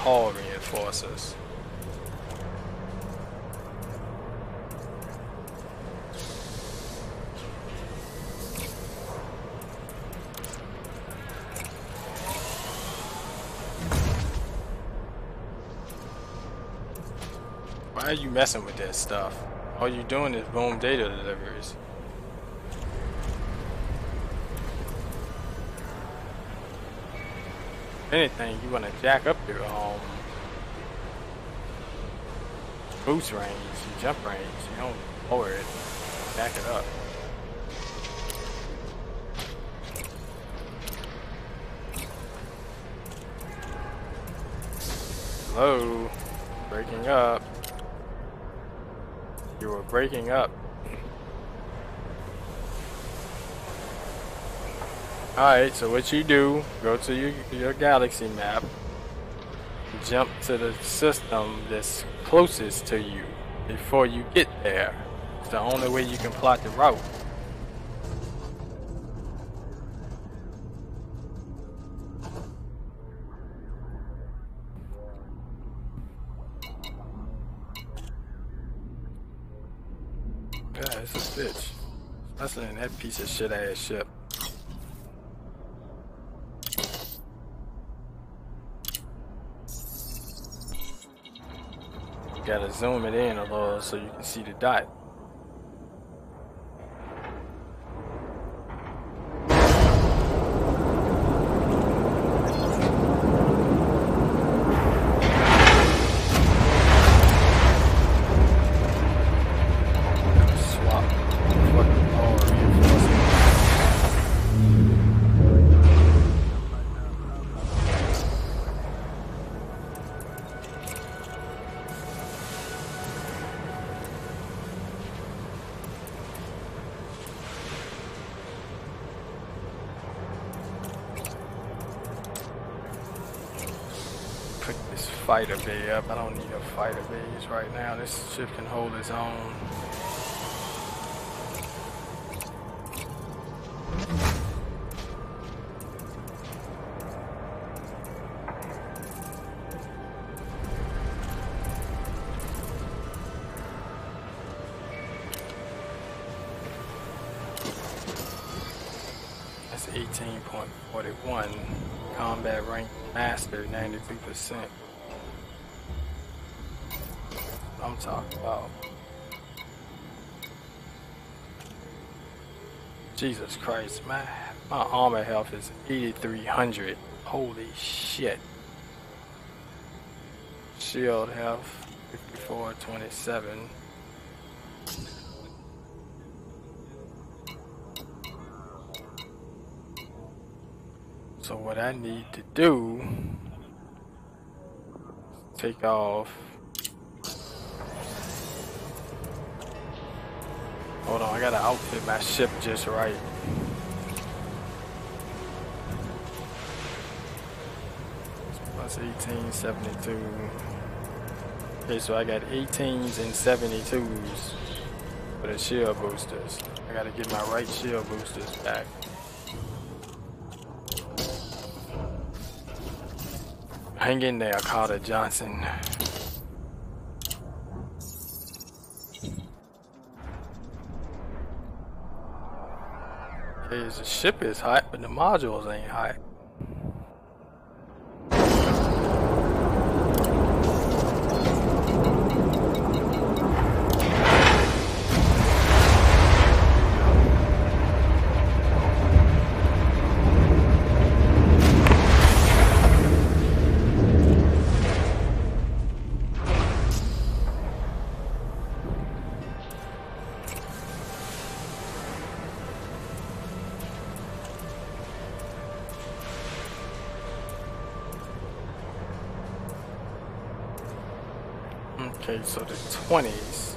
hull reinforcers. Why are you messing with that stuff? All you're doing is boom data deliveries. Anything, you want to jack up your um, boost range jump range. You don't lower it, back it up. Hello, breaking up. You were breaking up. Alright, so what you do, go to your, your galaxy map, jump to the system that's closest to you before you get there. It's the only way you can plot the route. Yeah, it's a bitch. Especially in that piece of shit ass ship. Gotta zoom it in a little so you can see the dot. Bay up. I don't need a fighter base right now. This ship can hold its own. That's 18.41. Combat rank master, 93%. I'm about. Jesus Christ, my my armor health is 8300. Holy shit. Shield health 5427. So what I need to do take off Hold on, I gotta outfit my ship just right. Plus 1872. Okay, so I got 18s and 72s for the shield boosters. I gotta get my right shield boosters back. Hang in there, Carter Johnson. Ship is hot, but the modules ain't hot. So the 20s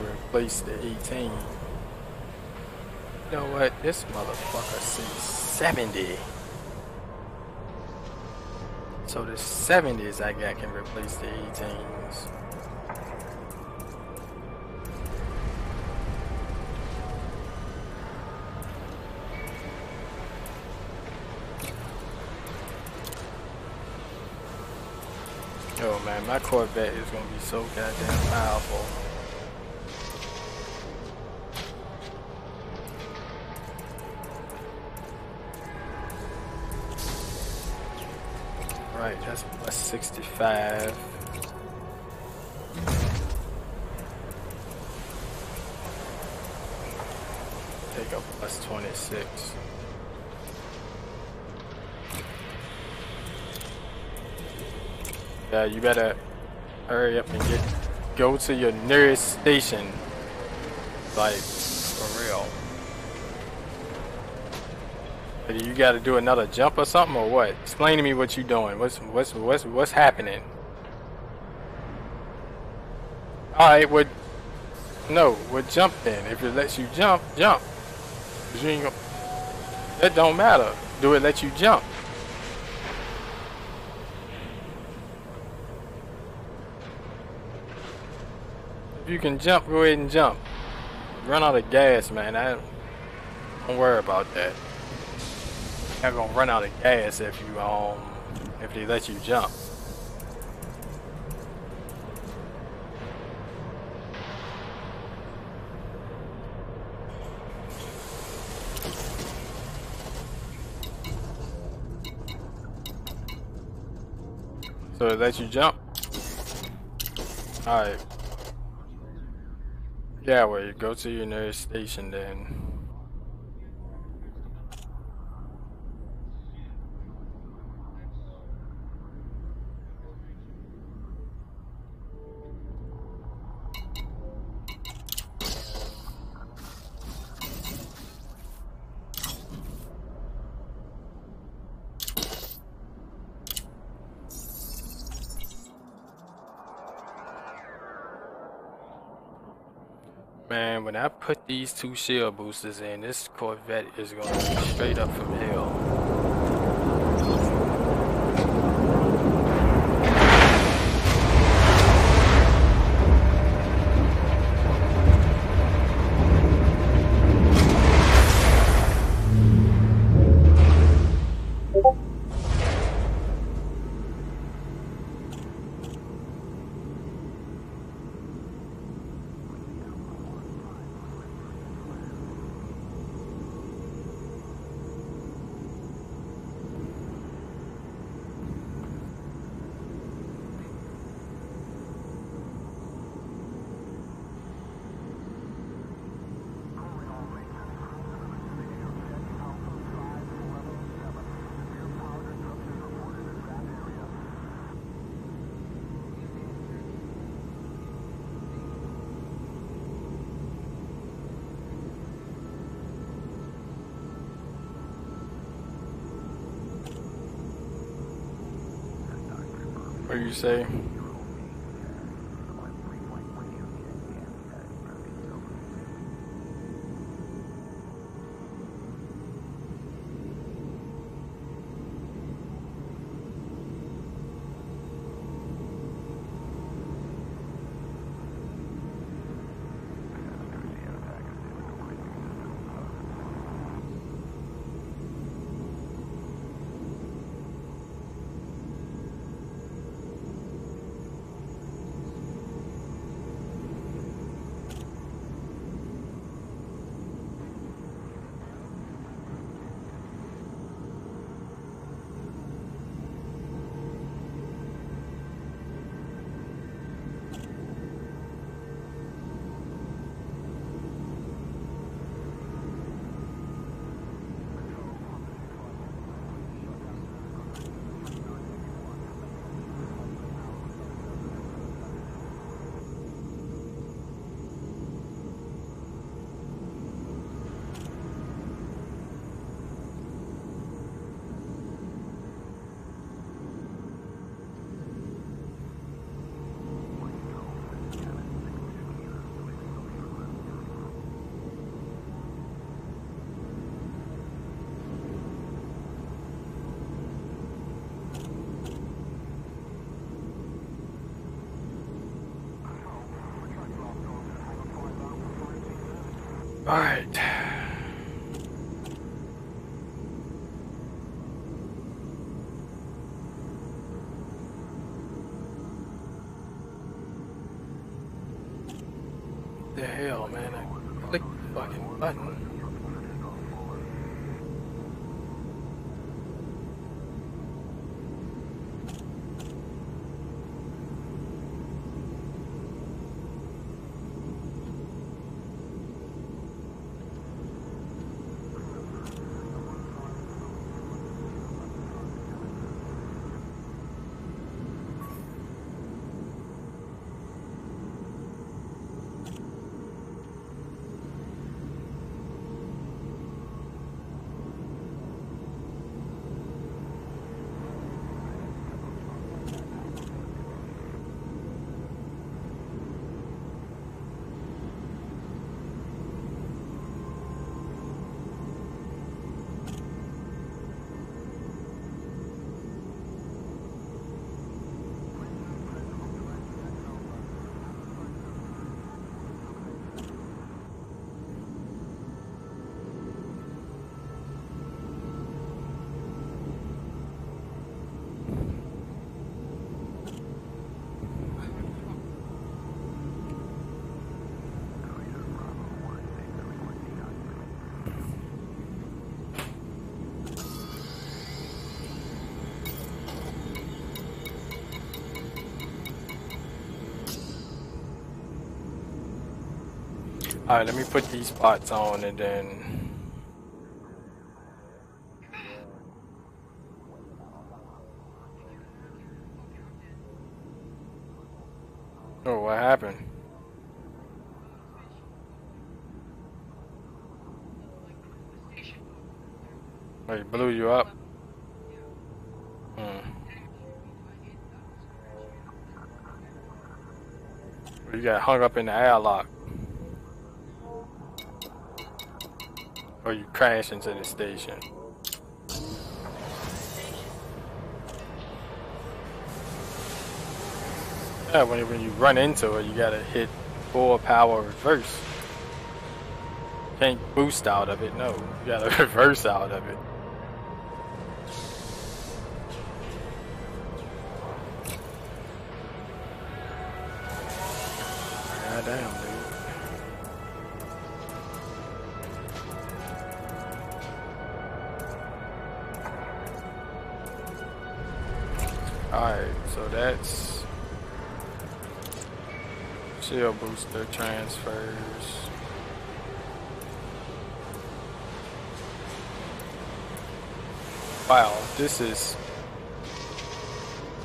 replace the 18. You know what? This motherfucker sees 70. So the 70s I got can replace the 18s. Oh man, my Corvette is gonna be so goddamn powerful. Right, that's plus 65. Take a plus 26. Yeah, you better hurry up and get go to your nearest station. Like, for real. You got to do another jump or something, or what? Explain to me what you are doing. What's what's what's what's happening? All right, what? No, what jump then? If it lets you jump, jump. That don't matter. Do it let you jump? You can jump, go ahead and jump. Run out of gas, man. I don't worry about that. You're gonna run out of gas if you um if they let you jump. So it lets you jump? Alright. Yeah, well, you go to your nearest station then. Put these two shield boosters in, this Corvette is going to be straight up from hell. All right. Alright, let me put these pots on and then... Oh, what happened? Oh, blew you up? Hmm. You got hung up in the airlock. Crash into the station. Yeah, when, when you run into it, you gotta hit full power reverse. Can't boost out of it, no. You gotta reverse out of it. That's shield booster transfers. Wow, this is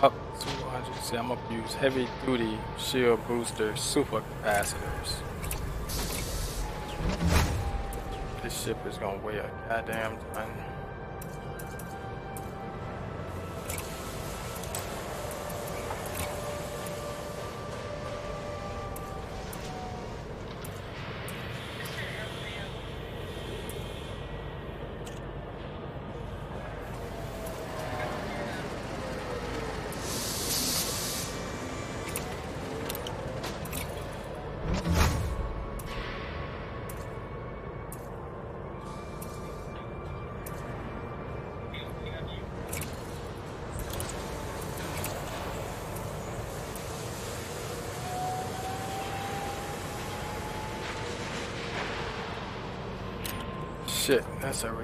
up 200. See, I'm gonna use heavy duty shield booster super capacitors. This ship is gonna weigh a goddamn ton.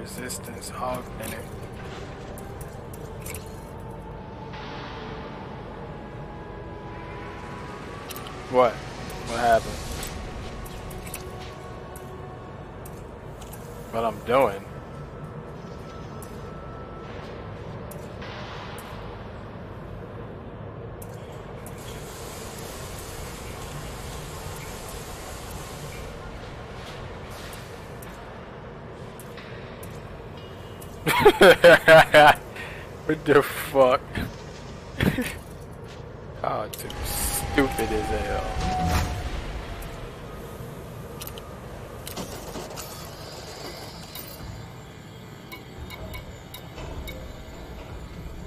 Resistance augmented. What? What happened? What I'm doing? what the fuck? Ah, oh, too stupid as hell.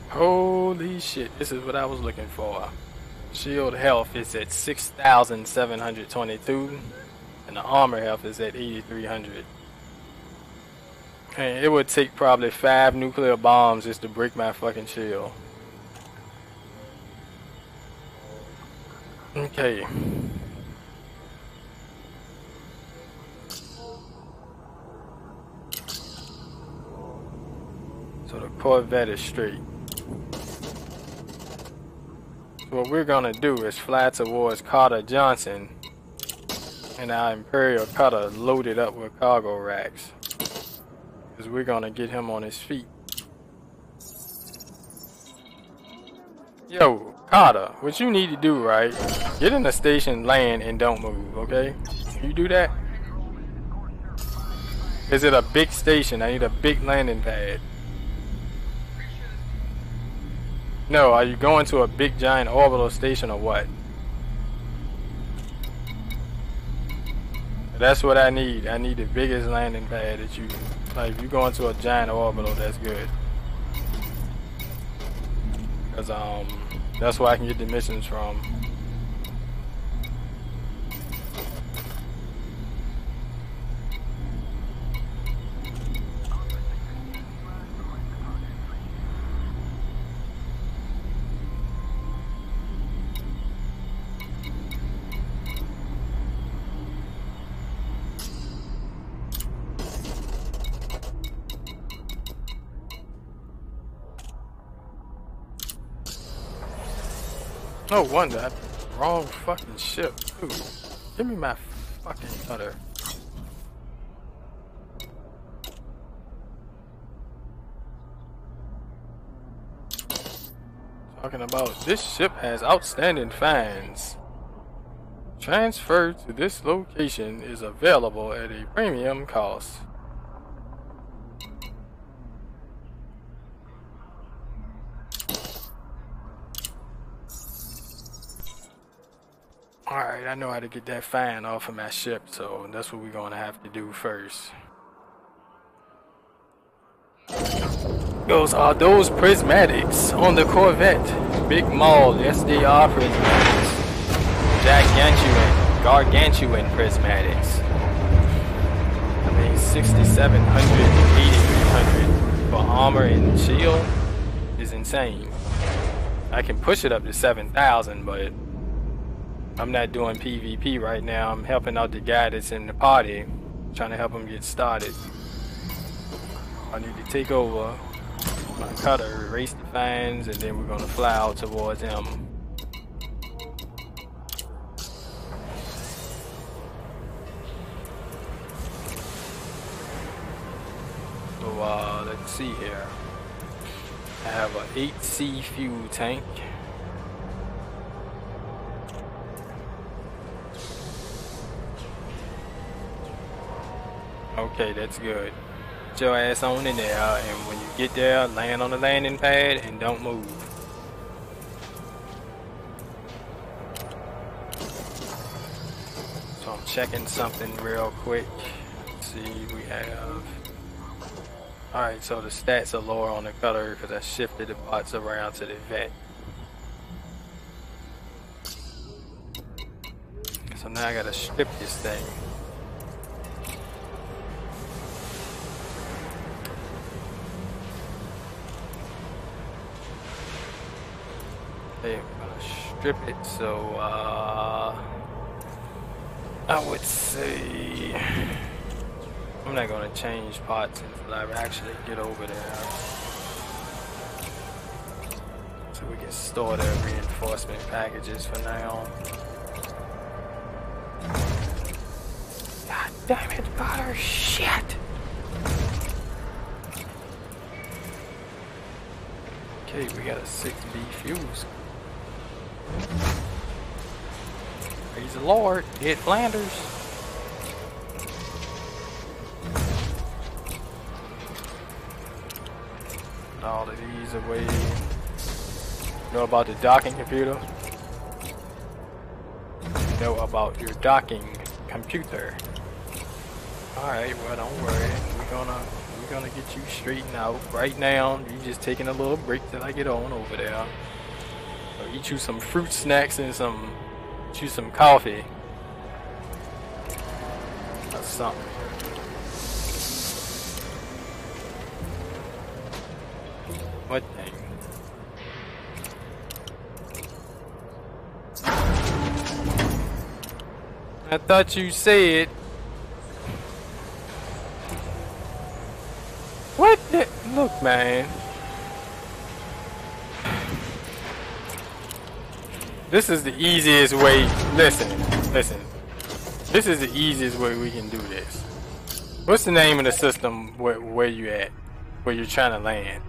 Holy shit, this is what I was looking for. Shield health is at 6,722 and the armor health is at 8,300. It would take probably five nuclear bombs just to break my fucking shell. Okay. So the Corvette is straight. What we're gonna do is fly towards Carter Johnson and our Imperial Cutter loaded up with cargo racks. Because we're gonna get him on his feet. Yo, Carter, what you need to do, right? Get in the station, land, and don't move, okay? You do that? Is it a big station? I need a big landing pad. No, are you going to a big giant orbital station or what? That's what I need. I need the biggest landing pad that you like if you go into a giant orbital that's good. Cause um that's where I can get the missions from. No wonder. I, wrong fucking ship. Dude, give me my fucking cutter. Talking about this ship has outstanding fines. Transfer to this location is available at a premium cost. Alright, I know how to get that fan off of my ship, so that's what we're gonna have to do first. Those are those prismatics on the Corvette. Big Maul SDR prismatics. Gigantuan, gargantuan prismatics. I mean, 6,700, 8,300 for armor and shield is insane. I can push it up to 7,000, but I'm not doing PvP right now. I'm helping out the guy that's in the party, trying to help him get started. I need to take over my cutter, erase the fans, and then we're gonna fly out towards him. So uh, let's see here. I have a 8C fuel tank. Okay, that's good. Get your ass on in there, and when you get there, land on the landing pad and don't move. So I'm checking something real quick. Let's see, we have. Alright, so the stats are lower on the cutter because I shifted the parts around to the vet. So now I gotta strip this thing. I'm gonna strip it, so uh, I would say I'm not gonna change parts until I actually get over there. So we can store the reinforcement packages for now. God damn it, butter shit! Okay, we got a 6B fuse the Lord, hit Flanders. All of these away. Know about the docking computer? Know about your docking computer. Alright, well don't worry. We're gonna we're gonna get you straightened out right now. You just taking a little break till I get on over there. So eat you some fruit snacks and some, you some coffee. That's something. What thing? I thought you said. What the? Look, man. This is the easiest way. Listen, listen. This is the easiest way we can do this. What's the name of the system where, where you at? Where you're trying to land?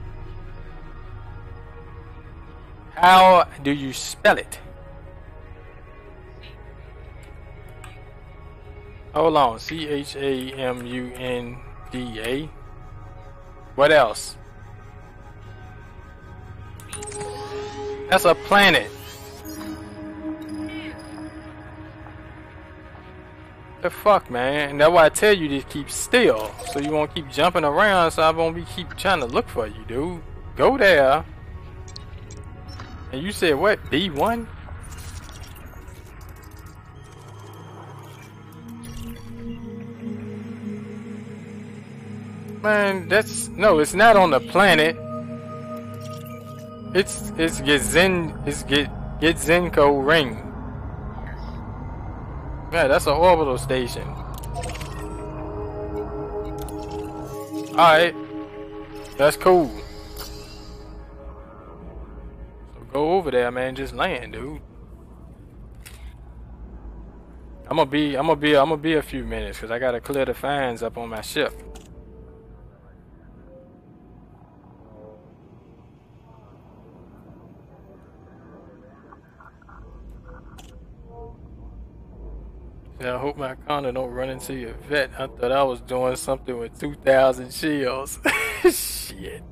How do you spell it? Hold on. C H A M U N D A. What else? That's a planet. The fuck, man? And that's why I tell you to keep still, so you won't keep jumping around. So I won't be keep trying to look for you, dude. Go there. And you said what? B one? Man, that's no. It's not on the planet. It's it's Gizen. It's Get Gitzenko ring. Yeah, that's an orbital station. Alright. That's cool. So go over there, man. Just land, dude. I'm gonna be, I'm gonna be, I'm gonna be a few minutes because I gotta clear the fans up on my ship. Yeah, I hope my Conda don't run into your vet. I thought I was doing something with 2,000 shields. Shit.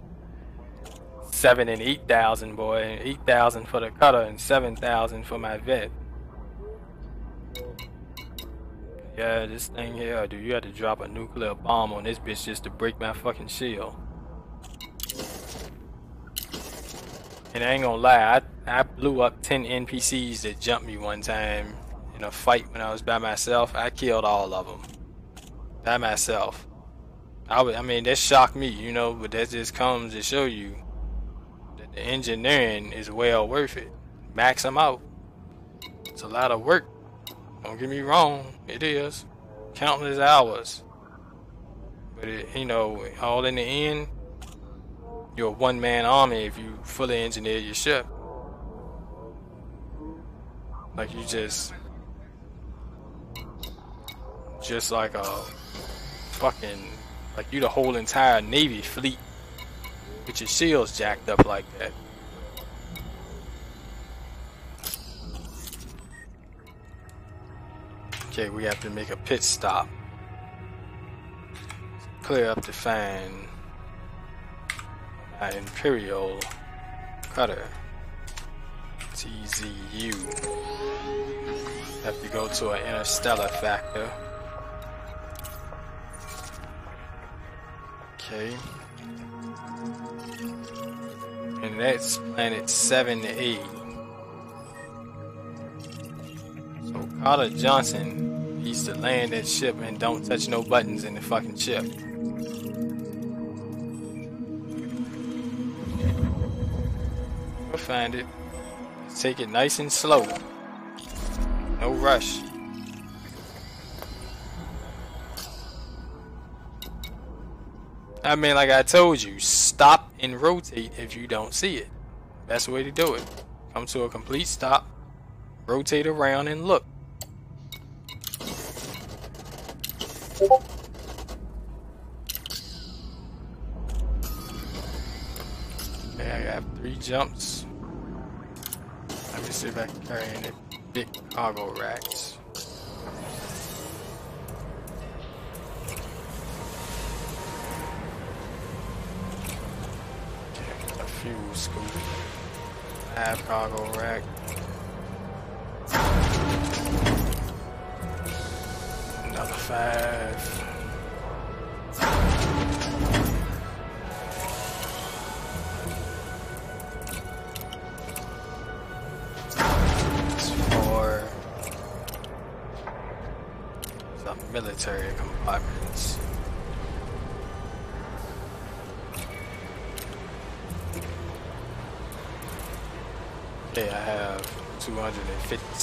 7 and 8,000, boy. 8,000 for the cutter and 7,000 for my vet. Yeah, this thing here, dude, you had to drop a nuclear bomb on this bitch just to break my fucking shield. And I ain't gonna lie, I, I blew up 10 NPCs that jumped me one time in a fight when I was by myself, I killed all of them. By myself. I, I mean, that shocked me, you know, but that just comes to show you that the engineering is well worth it. Max them out. It's a lot of work. Don't get me wrong, it is. Countless hours. But, it, you know, all in the end, you're a one-man army if you fully engineer your ship. Like you just just like a fucking like you the whole entire navy fleet with your shields jacked up like that. Okay, we have to make a pit stop. Clear up the fan. My Imperial cutter. TZU. Have to go to an interstellar factor. Okay. And that's planet 7 to 8. So Carter Johnson needs to land that ship and don't touch no buttons in the fucking ship. We'll find it. take it nice and slow. No rush. I mean, like I told you, stop and rotate if you don't see it. Best way to do it. Come to a complete stop, rotate around and look. Okay, I got three jumps. Let me see if I can carry any big cargo racks. Half cargo rack.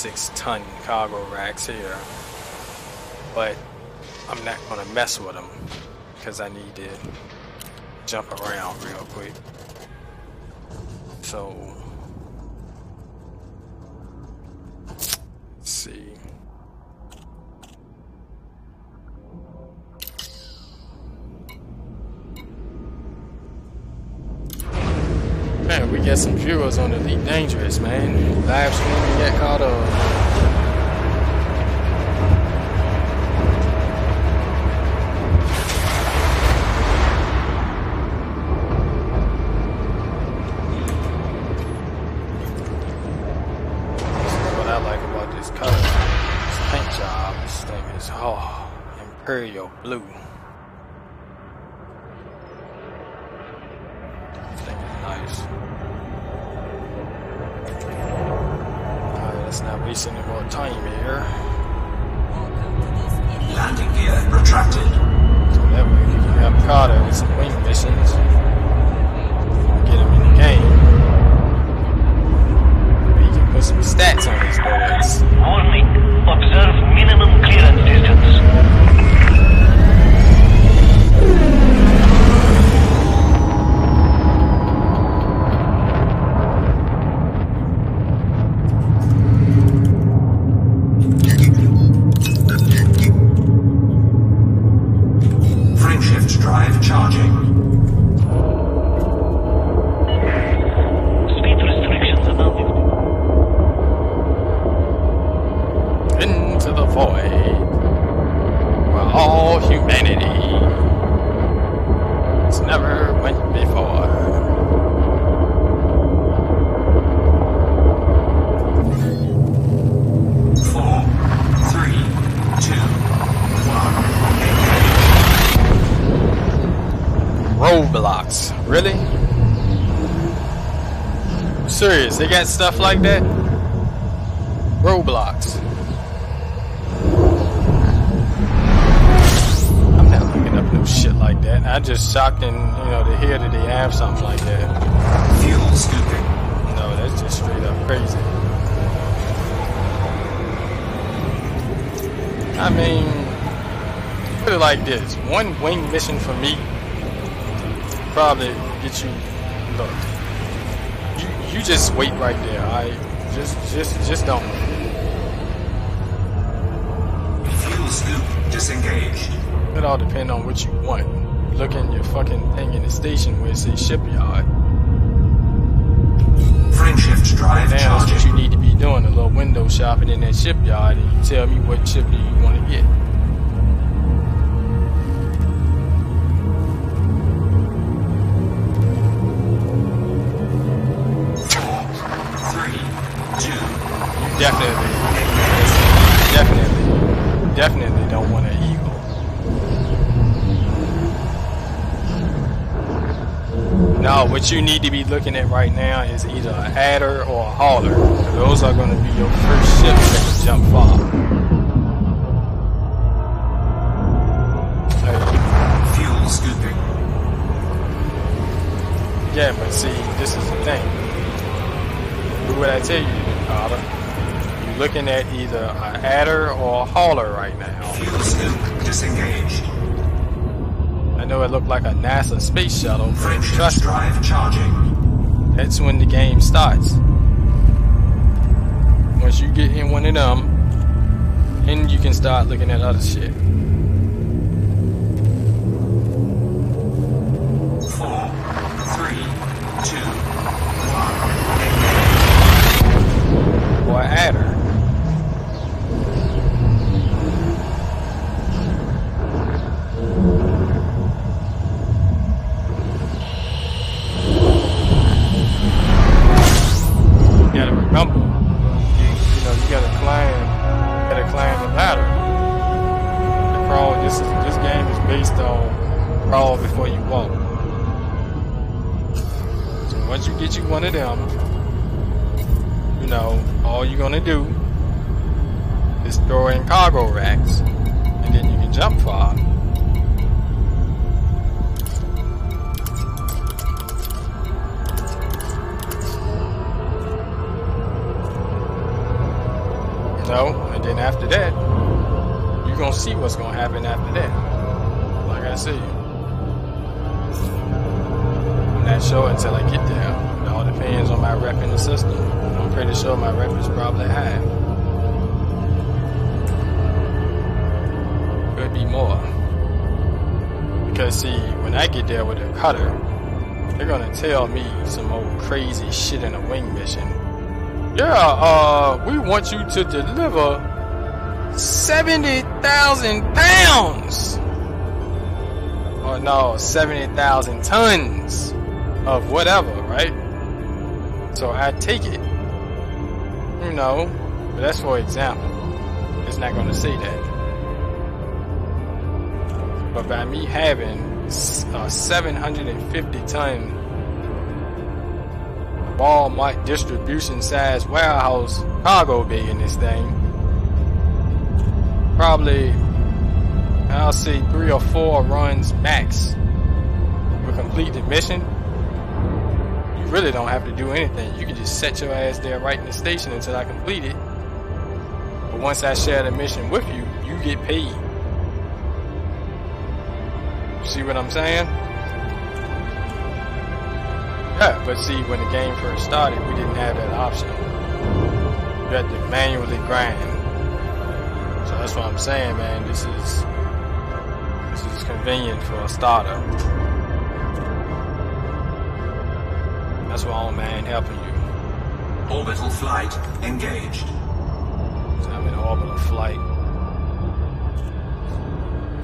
256 ton cargo racks here, but I'm not gonna mess with them because I need to jump around real quick. So get some viewers on Elite Dangerous, man. Live streaming get caught up. Got stuff like that? Roblox. I'm not looking up no shit like that. I just shocked and you know to hear that they have something like that. Fuel scooping. No, that's just straight up crazy. I mean, put it like this: one wing mission for me probably get you just wait right there. I just just just don't. Fuel scoop disengaged. It all depends on what you want. Look in your fucking thing in the station where it says shipyard. Frameshift drive Now charging. what you need to be doing, a little window shopping in that shipyard, and you tell me what ship do you want to get. Definitely, definitely, definitely don't want an eagle. No, what you need to be looking at right now is either an adder or a hauler. Those are going to be your first ships that can jump far. Fuel scooping. Yeah, but see, this is the thing. What I tell you? Looking at either an adder or a hauler right now. Fuel scoop disengaged. I know it looked like a NASA space shuttle, but trust drive charging. That's when the game starts. Once you get in one of them, then you can start looking at other shit. You to deliver 70,000 pounds! Or no, 70,000 tons of whatever, right? So I take it. You know, but that's for example. It's not gonna say that. But by me having a 750 ton Walmart distribution size warehouse cargo bay in this thing, probably I'll see three or four runs max will complete the mission. You really don't have to do anything. You can just set your ass there right in the station until I complete it. But once I share the mission with you, you get paid. See what I'm saying? Yeah, but see, when the game first started, we didn't have that option. You had to manually grind. So that's what I'm saying, man. This is this is convenient for a starter. That's why I'm man helping you. Orbital flight engaged. So I'm in orbital flight.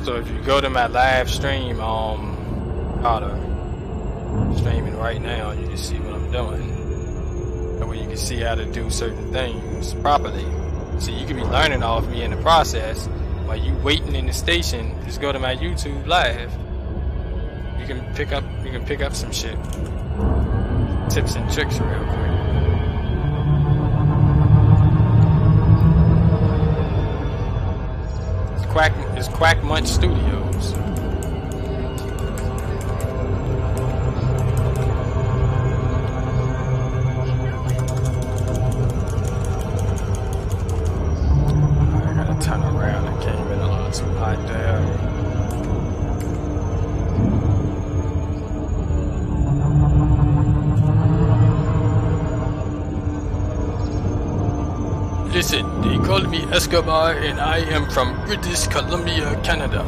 So if you go to my live stream on um, Carter, streaming right now, you can see what I'm doing. Way you can see how to do certain things properly. So you can be learning off me in the process while you waiting in the station. Just go to my YouTube live. You can pick up you can pick up some shit. Tips and tricks real quick. It's Quack it's Quack Munch Studios. Call me Escobar and I am from British Columbia, Canada.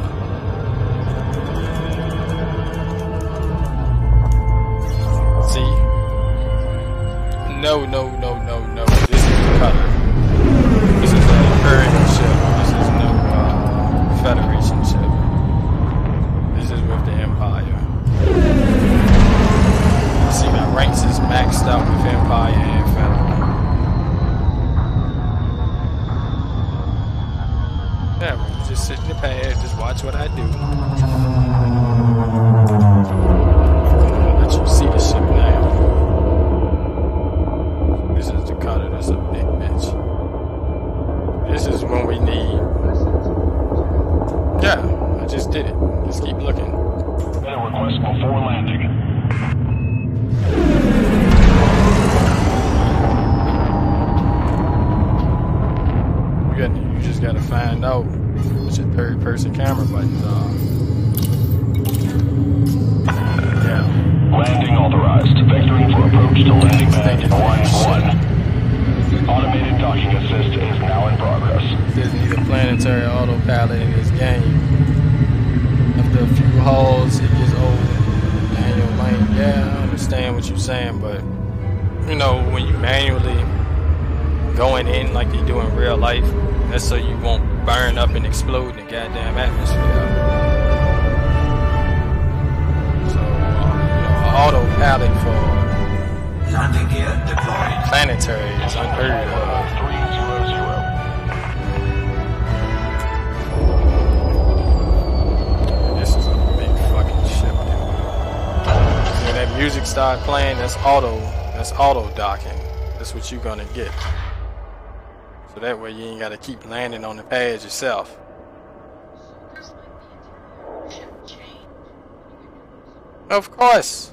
See? No, no, no, you're gonna get. So that way you ain't gotta keep landing on the pads yourself. Of course.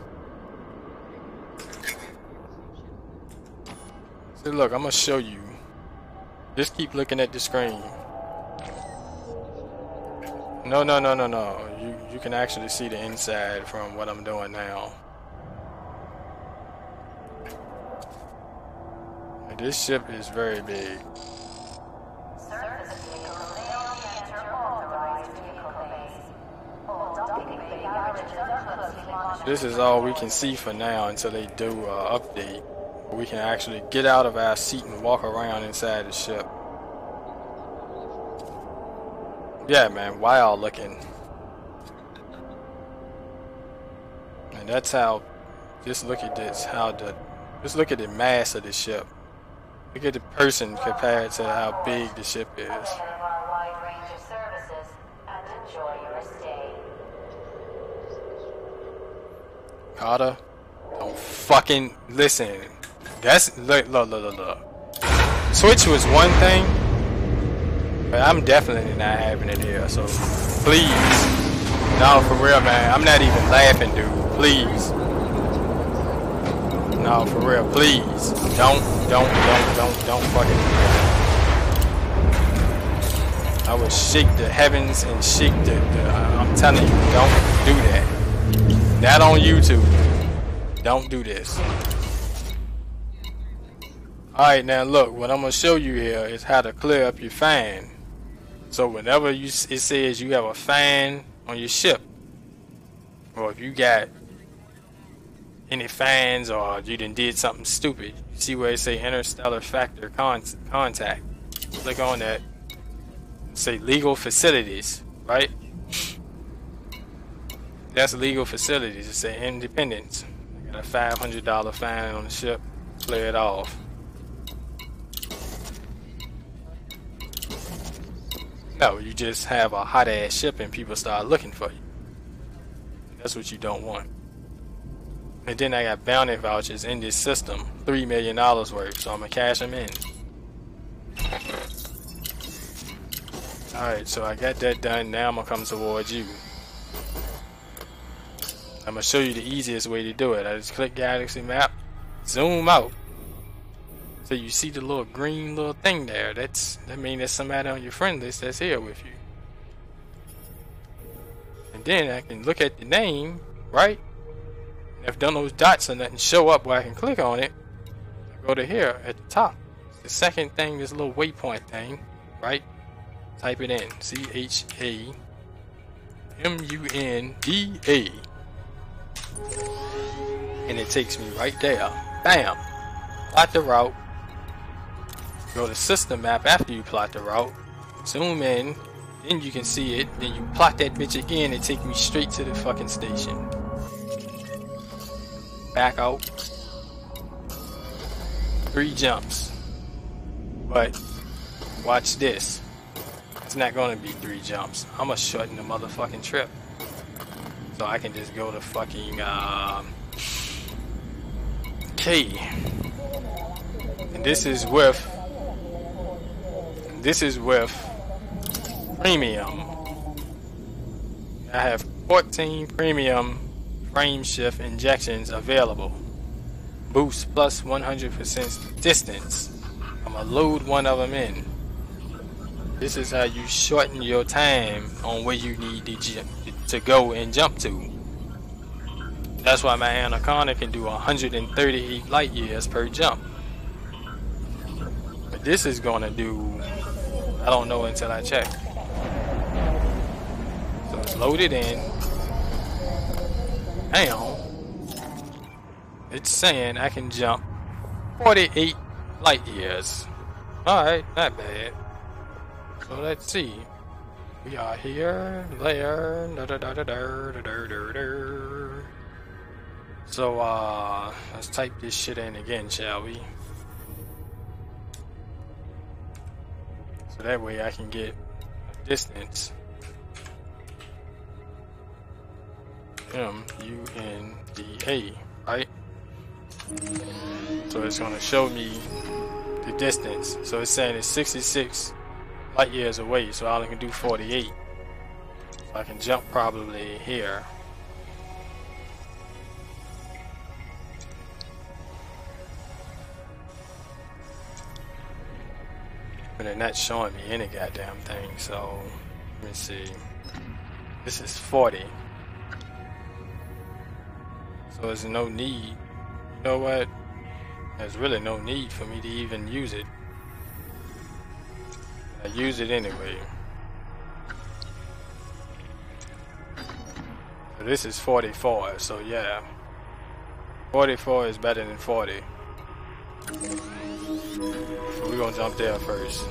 So look, I'm gonna show you. Just keep looking at the screen. No, no, no, no, no. You you can actually see the inside from what I'm doing now. this ship is very big. This is all we can see for now until they do an uh, update. We can actually get out of our seat and walk around inside the ship. Yeah, man, wild looking. And that's how, just look at this, how the, just look at the mass of the ship. Look at the person compared to how big the ship is. Carter, don't fucking listen. That's look, look, look, look. Switch was one thing, but I'm definitely not having it here. So please, no, for real, man. I'm not even laughing, dude. Please. No, for real, please. Don't, don't, don't, don't, don't fucking. I will shake the heavens and shake the. the uh, I'm telling you, don't do that. Not on YouTube. Don't do this. Alright, now look, what I'm going to show you here is how to clear up your fan. So whenever you it says you have a fan on your ship, or if you got any fans or you done did something stupid, you see where it say interstellar factor con contact. Click on that. Say legal facilities, right? That's legal facilities. It's an independence. I got a $500 fine on the ship. Clear it off. No, you just have a hot ass ship and people start looking for you. That's what you don't want. And then I got bounty vouchers in this system, $3 million worth, so I'm gonna cash them in. Alright, so I got that done, now I'm gonna come towards you. I'm gonna show you the easiest way to do it. I just click galaxy map, zoom out. So you see the little green little thing there. That's that means there's somebody on your friend list that's here with you. And then I can look at the name, right? And if none of those dots or nothing show up where I can click on it, I go to here at the top. The second thing, this little waypoint thing, right? Type it in. C H A M U N D A and it takes me right there. Bam! Plot the route. Go to system map after you plot the route. Zoom in. Then you can see it. Then you plot that bitch again and take me straight to the fucking station. Back out. Three jumps. But watch this. It's not gonna be three jumps. I'm gonna shorten the motherfucking trip. So I can just go to fucking um, K. And this is with this is with premium. I have 14 premium frame shift injections available. Boost plus 100% distance. I'm gonna load one of them in. This is how you shorten your time on where you need to, to go and jump to. That's why my Anaconda can do 138 light years per jump. But this is gonna do, I don't know until I check. So it's loaded in. On. It's saying I can jump 48 light years. Alright, not bad. So let's see. We are here, there, da da da da da da da da da. So, uh, let's type this shit in again, shall we? So that way I can get a distance. M U N D A, right? So it's gonna show me the distance. So it's saying it's 66 light years away, so I only can do 48. So I can jump probably here. But they're not showing me any goddamn thing, so let me see. This is 40. So there's no need. You know what? There's really no need for me to even use it. I use it anyway. This is 44, so yeah. 44 is better than 40. So we're gonna jump there first.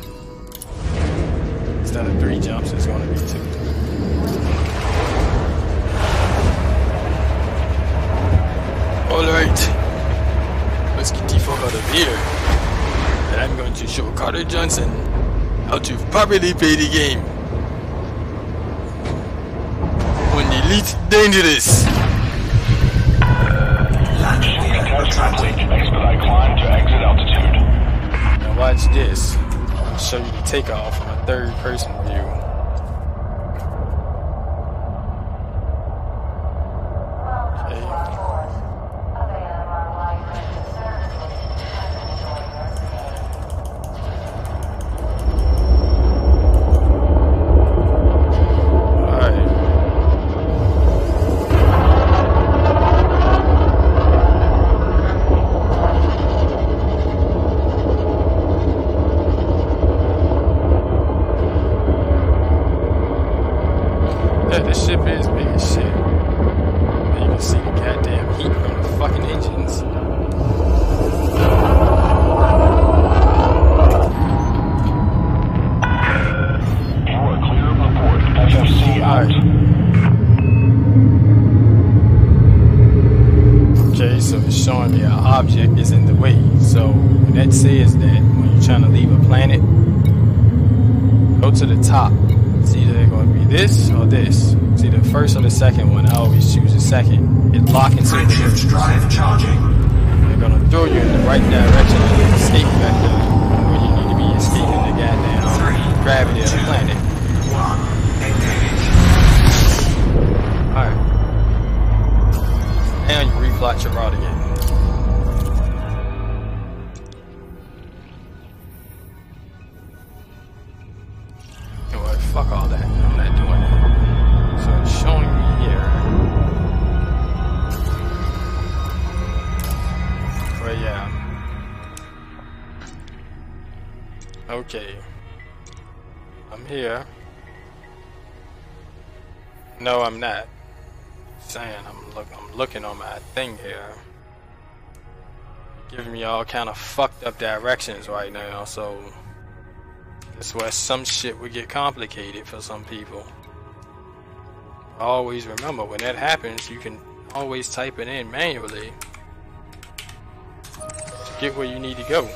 Instead of three jumps, it's gonna be two. Alright. Let's get the fuck out of here. And I'm going to show Carter Johnson how to properly play the game. On Elite Dangerous. Expedite climb to exit altitude. Now watch this. I'll show you the takeoff from a third person view. Showing me an object is in the way. So that says that when you're trying to leave a planet, go to the top. It's either going to be this or this. It's either the first or the second one. I always choose the second. It lock into the Frameshift drive charging. They're gonna throw you in the right direction the escape vector where you need to be escaping the goddamn Three, gravity of the planet. One. Engage. Alright. Now you replot your route again. I'm. No, I'm not. Saying I'm look I'm looking on my thing here. Giving me all kind of fucked up directions right now, so that's where some shit would get complicated for some people. Always remember when that happens, you can always type it in manually to get where you need to go.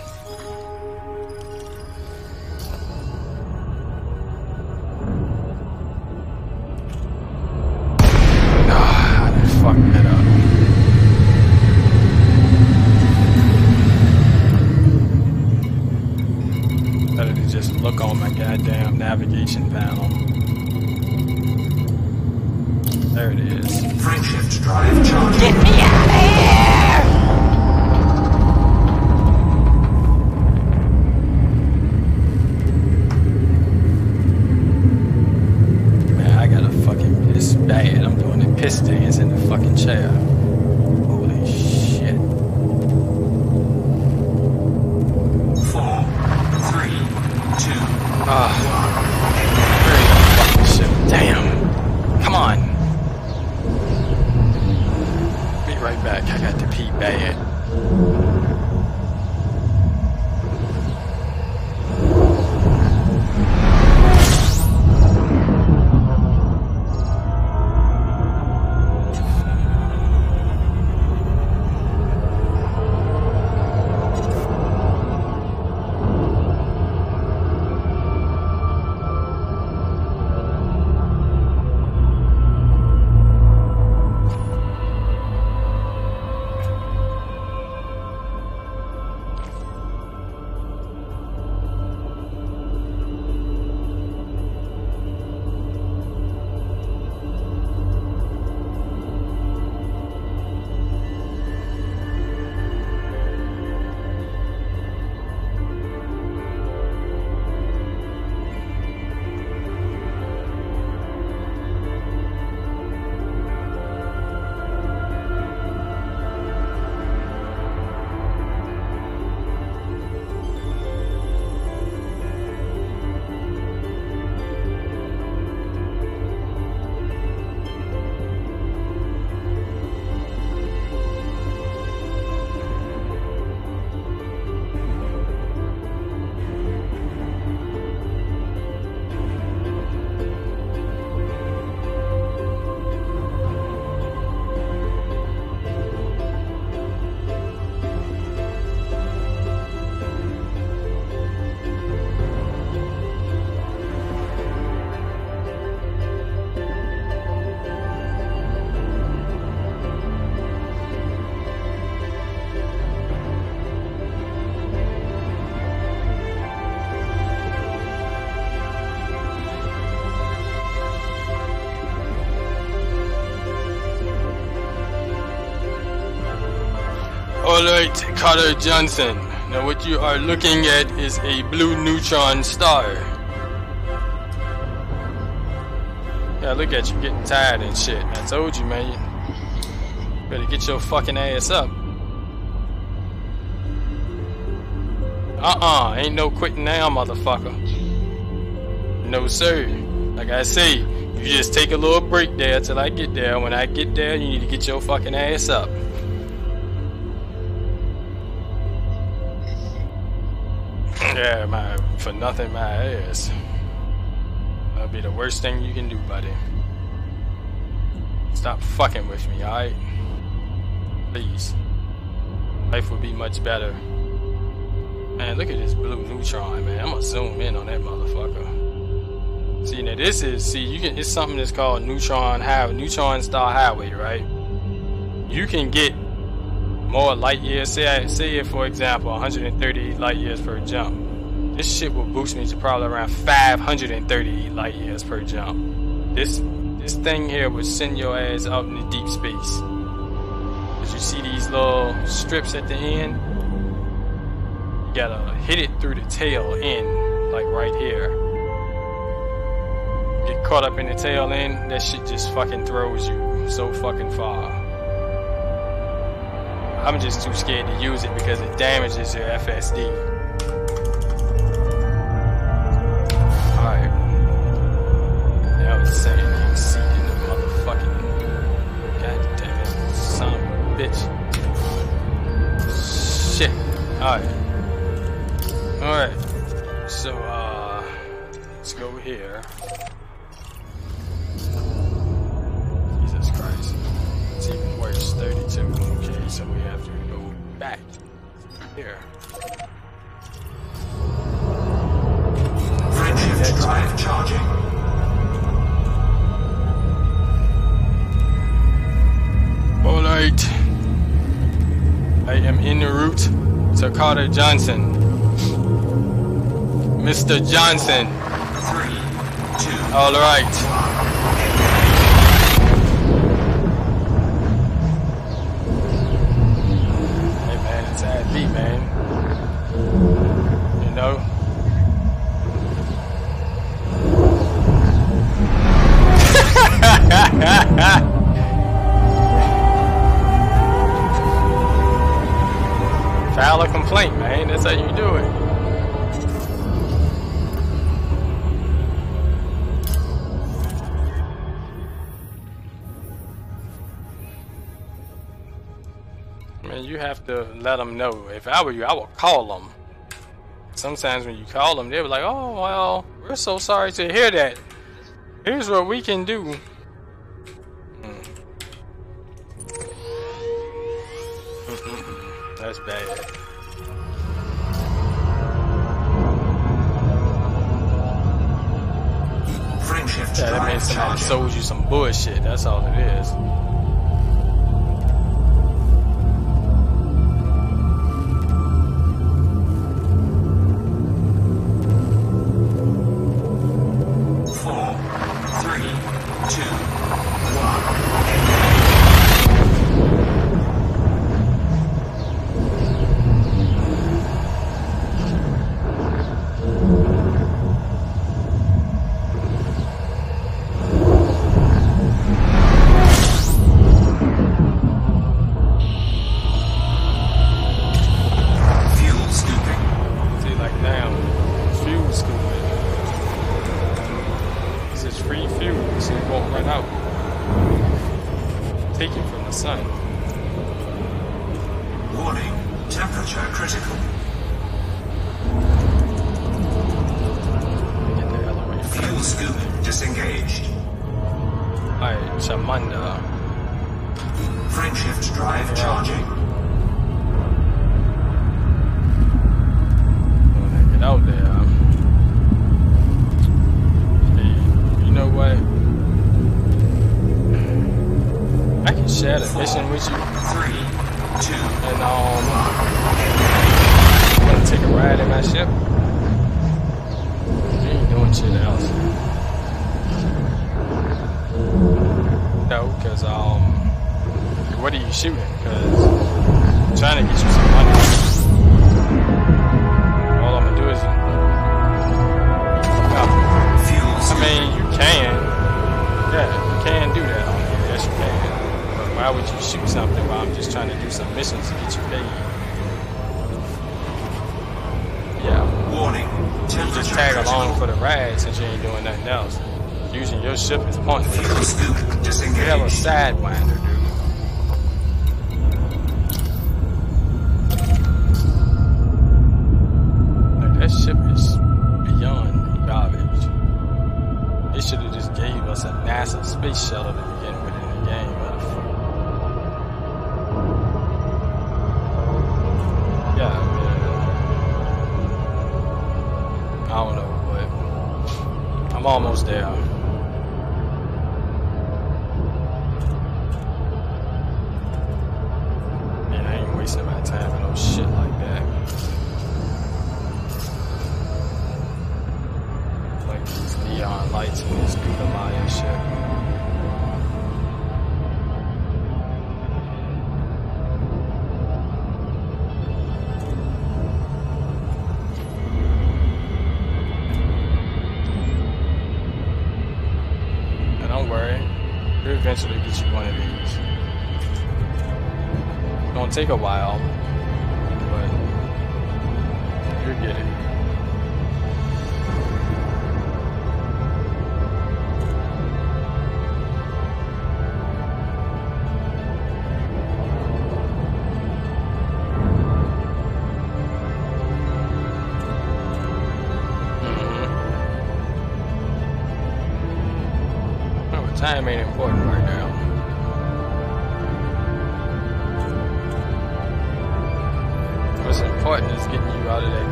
Alright, Carter Johnson. Now what you are looking at is a blue neutron star. Yeah, look at you getting tired and shit. I told you, man. Better get your fucking ass up. Uh-uh, ain't no quitting now, motherfucker. No, sir. Like I say, you just take a little break there till I get there. When I get there, you need to get your fucking ass up. Yeah, my for nothing, my ass. That'll be the worst thing you can do, buddy. Stop fucking with me, alright? Please. Life would be much better. Man, look at this blue neutron, man. I'm gonna zoom in on that motherfucker. See, now this is see, you can. It's something that's called neutron highway, neutron star highway, right? You can get more light years. Say, say, for example, 130 light years per jump. This shit will boost me to probably around 530 light years per jump. This this thing here would send your ass out into deep space. As you see these little strips at the end, you gotta hit it through the tail end, like right here. Get caught up in the tail end, that shit just fucking throws you so fucking far. I'm just too scared to use it because it damages your FSD. Let them know. If I were you, I would call them. Sometimes when you call them, they're like, "Oh well, we're so sorry to hear that. Here's what we can do."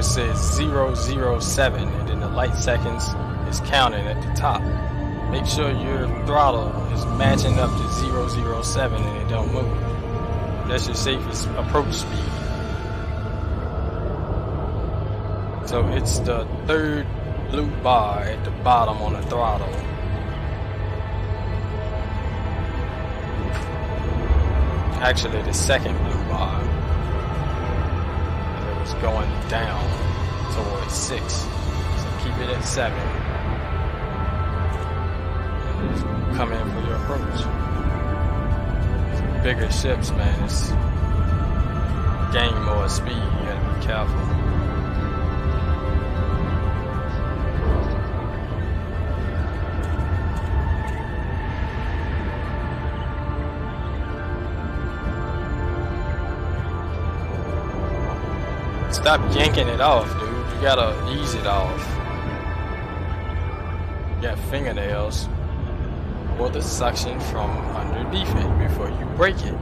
it says 007 and then the light seconds is counted at the top. Make sure your throttle is matching up to 007 and it don't move. That's your safest approach speed. So it's the third blue bar at the bottom on the throttle. Actually the second blue bar. It was going down at six. So keep it at seven. Come in for your approach. Bigger ships, man, it's gain more speed. You gotta be careful. stop yanking it off, dude. You gotta ease it off. You got fingernails or the suction from underneath it before you break it.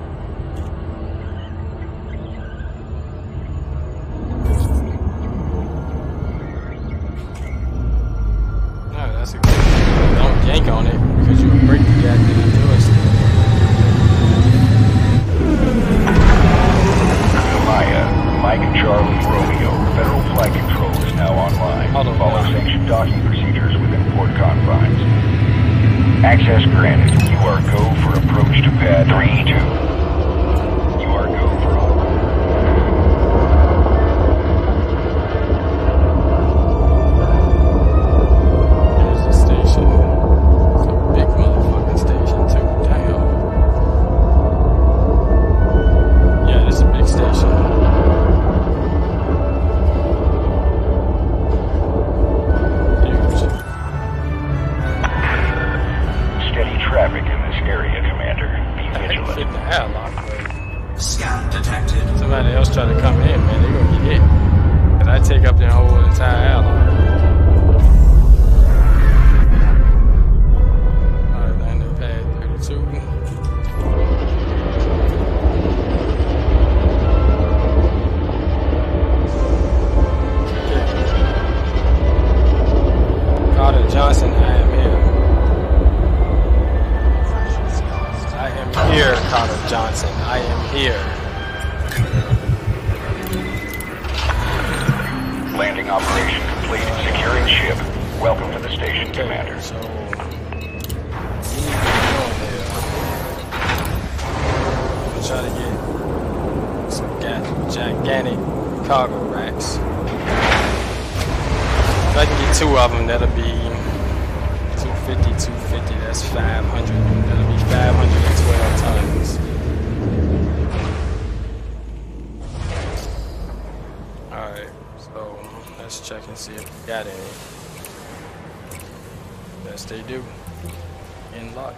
somebody else try to come in, man, they gonna get hit. and I take up their whole entire airline. Landing operation complete. Securing ship. Welcome to the station, Commander. Trying to get some ga- gigantic cargo racks. If I can get two of them, that'll be 250, 250, that's 500. That'll be 512 tons. Let's see if we got any. Yes, they do. In luck.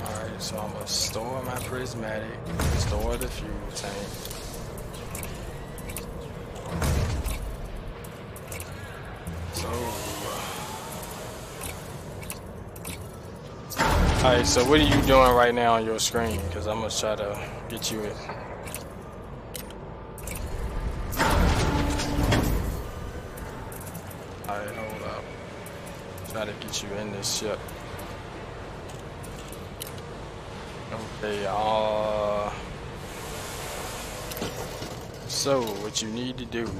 Alright, so I'm gonna store my prismatic, store the fuel tank. So. Uh, Alright, so what are you doing right now on your screen? Because I'm gonna try to get you it. Alright, hold up. You in this ship. Okay, uh... So, what you need to do...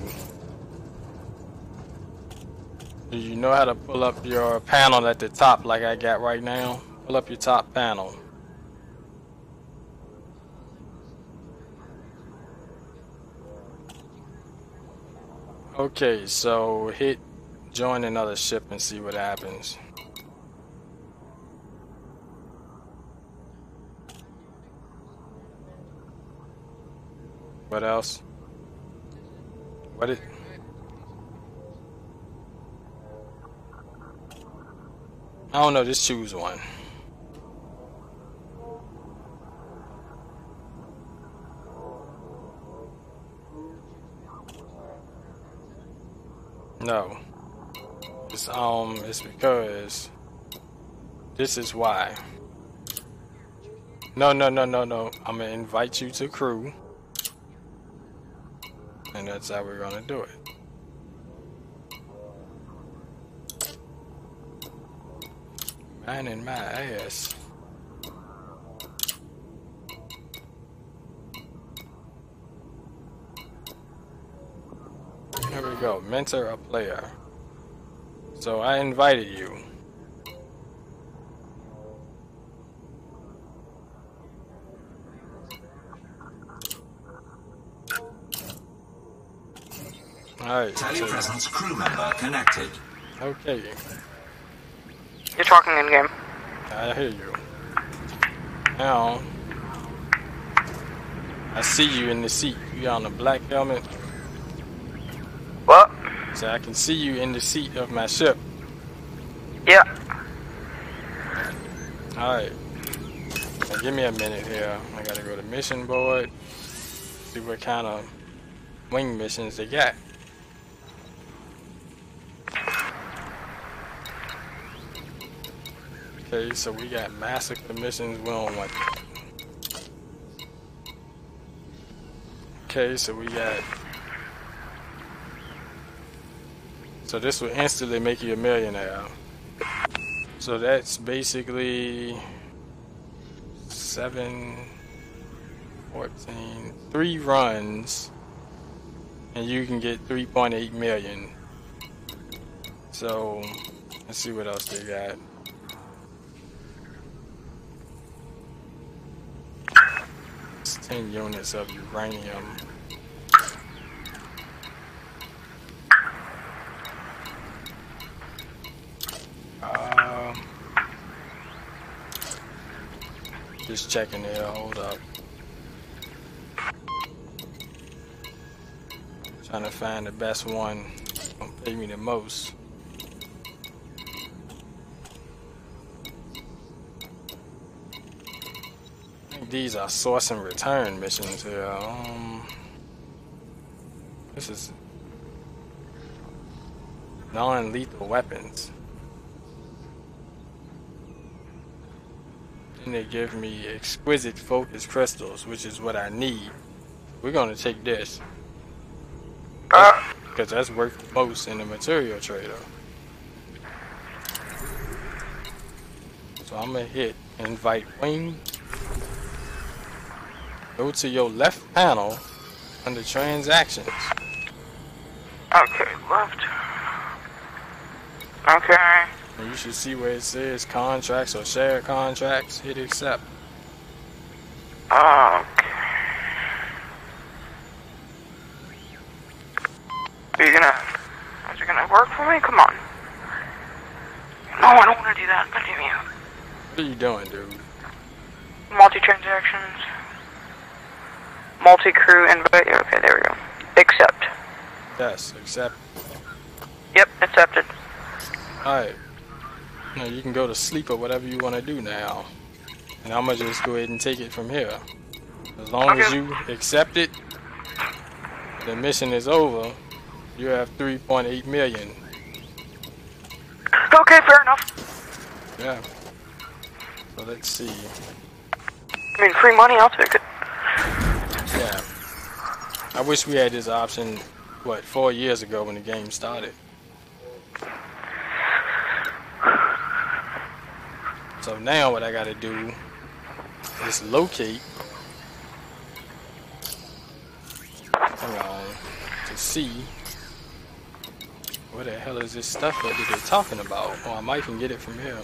Do you know how to pull up your panel at the top like I got right now? Pull up your top panel. Okay, so hit join another ship and see what happens. What else? What it? I don't know, just choose one. No. It's um it's because this is why. No no no no no. I'm gonna invite you to crew. And that's how we're gonna do it. Man in my ass. Here we go. Mentor a player. So I invited you. Alright. so- Telepresence crew member connected. okay. You're talking in game. I hear you. Now, I see you in the seat. You got on a black helmet, What? so I can see you in the seat of my ship. Yeah. Alright. Now give me a minute here. I gotta go to mission board. See what kind of wing missions they got. Okay, so we got massacre missions. We don't want. Okay, so we got. So this will instantly make you a millionaire. So that's basically 7, 14, three runs, and you can get 3.8 million. So let's see what else they got. It's 10 units of uranium. Um, just checking here. Hold up. Trying to find the best one. Pay me the most. These are source and return missions here. Um, this is non-lethal weapons. Then they give me exquisite focus crystals, which is what I need. We're gonna take this. Uh, because that's worth the most in the material trader. So I'm gonna hit invite wing. Go to your left panel under transactions. Okay, left. Okay. And you should see where it says contracts or share contracts. Hit accept. Okay. Are you gonna, is it gonna work for me? Come on. No, I don't want to do that. Continue. What are you doing, dude? Multi-transactions. Multi-crew invite. Okay, there we go. Accept. Yes, accept. Yep, accepted. Alright. Now you can go to sleep or whatever you want to do now. And I'm gonna just go ahead and take it from here. As long as you accept it, the mission is over. You have 3.8 million. Okay, fair enough. Yeah. So let's see. I mean, free money, I'll take it. Yeah. I wish we had this option, what, four years ago when the game started. So now what I gotta do is locate. Hang on. To see where the hell is this stuff that they're talking about. Or I might can get it from here.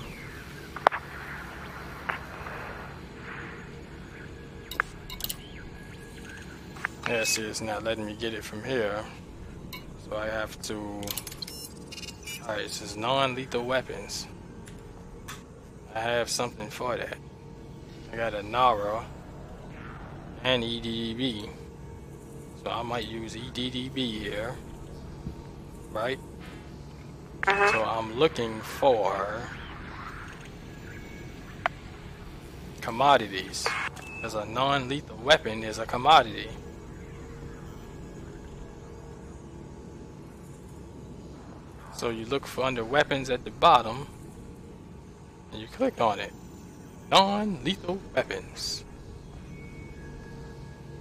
Yes, it's not letting me get it from here. So I have to. Alright, it says non lethal weapons. I have something for that. I got Inara and EDDB. So I might use E EDDB here. Right? Uh-huh. So I'm looking for commodities. As a non lethal weapon is a commodity. So you look for under weapons at the bottom and you click on it. Non-lethal weapons.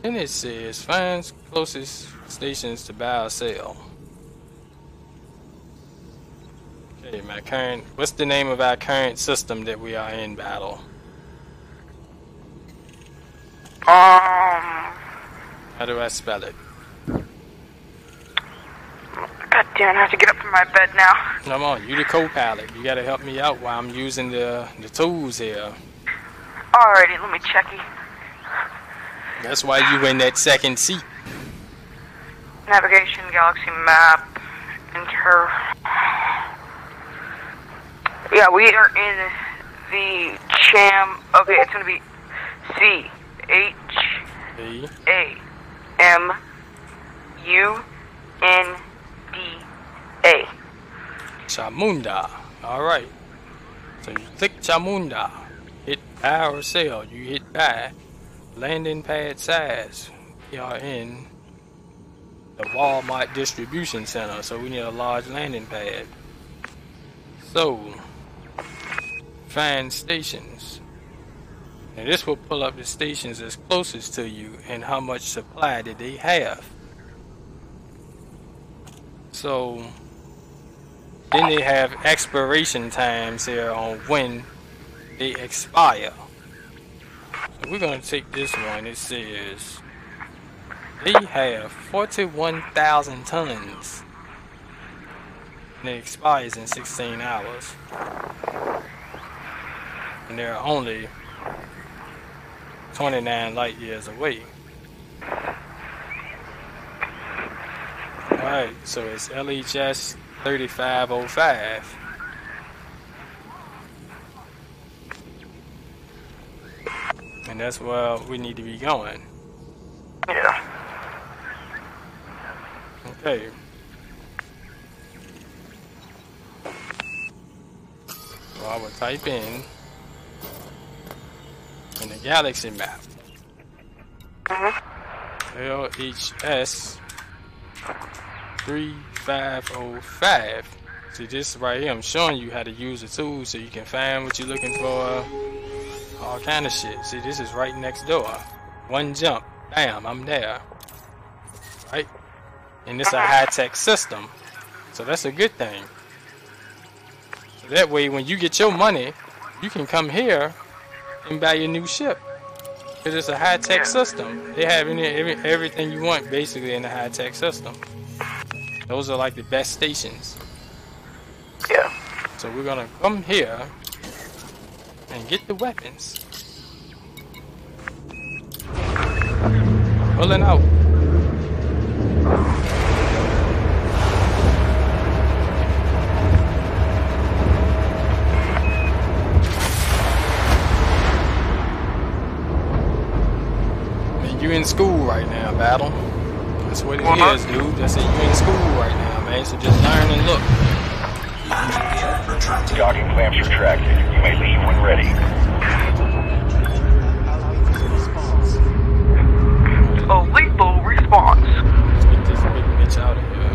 Then it says find closest stations to buy or sell. Okay, my current what's the name of our current system that we are in battle? Um, How do I spell it? God damn, I have to get up from my bed now. Come on, you the co-pilot. You gotta help me out while I'm using the the tools here. Alrighty, let me check it. That's why you in that second seat. Navigation, galaxy map, enter. Yeah, we are in the Cham. Okay, it's gonna be C H? A M U N D A. Chamunda. Alright. So you click Chamunda. Hit buy or sell. You hit buy. Landing pad size. Are in the Walmart distribution center. So we need a large landing pad. So find stations. And this will pull up the stations that's closest to you and how much supply that they have. So then they have expiration times here on when they expire. So we're gonna take this one. It says they have 41,000 tons. And it expires in 16 hours. And they're only 29 light years away. Alright, so it's LHS 3505. And that's where we need to be going. Yeah. Okay. So I will type in in the galaxy map. Mm-hmm. LHS 3505. See this right here, I'm showing you how to use the tool so you can find what you're looking for. All kind of shit. See this is right next door. One jump. Bam, I'm there. Right? and it's a uh-huh. high tech system. So that's a good thing. So that way, when you get your money, you can come here and buy your new ship. Cause it's a high tech system. They have any, every, everything you want basically in a high tech system. Those are like the best stations. Yeah. So we're gonna come here and get the weapons. Pulling out. I mean, you in school right now, battle. That's what it is, Uh-huh. dude. That's it. You in school right now, man. So just learn and look. Landing gear retracted. Docking clamps retracted. You may leave when ready. A lethal response. Let's get this big bitch out of here.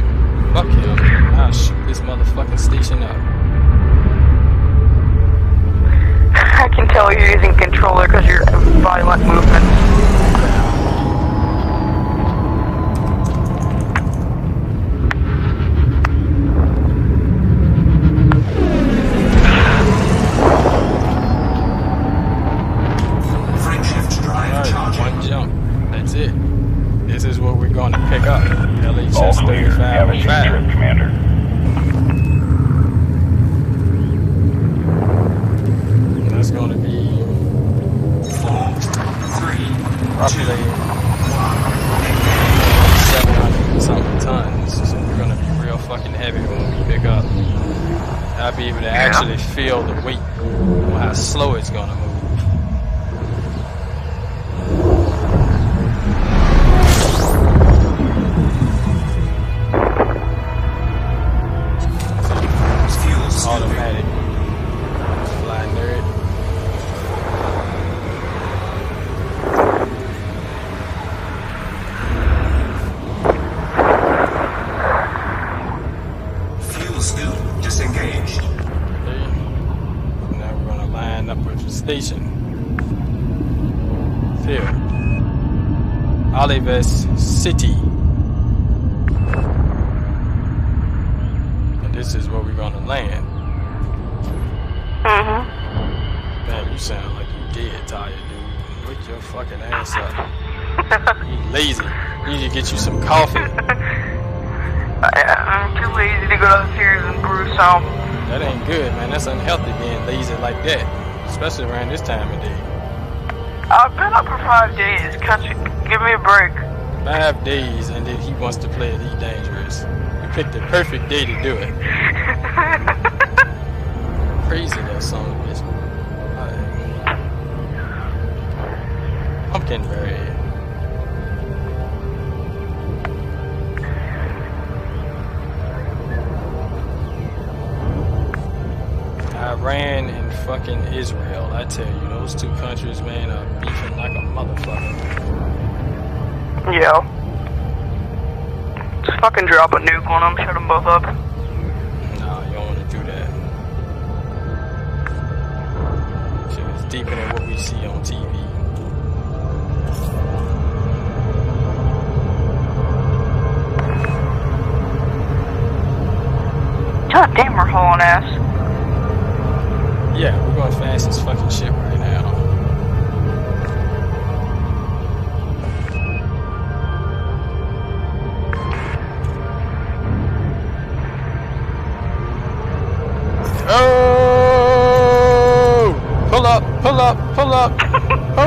Fuck him. I'll shoot this motherfucking station up. I can tell you're using controller because you're violent movements. Around this time of day. I've been up for five days. Country. Give me a break. Five days and then he wants to play it, he dangerous. You picked the perfect day to do it. Crazy that son of a bitch. Alright. Pumpkinberry. Iran fucking Israel. I tell you, those two countries, man, are beefing like a motherfucker. Yeah. Just fucking drop a nuke on them. Shut them both up. Nah, you don't want to do that. Shit is deeper than what we see on TV. God damn, we're hauling ass. Yeah, we're going fast as fucking shit right now. Oh! Pull up, pull up, pull up. Oh!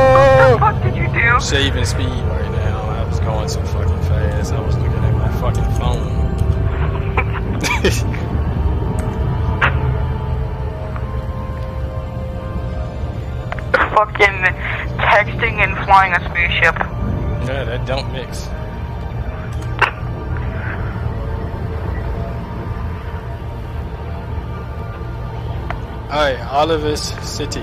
What the fuck did you do? Saving speed Olivis City.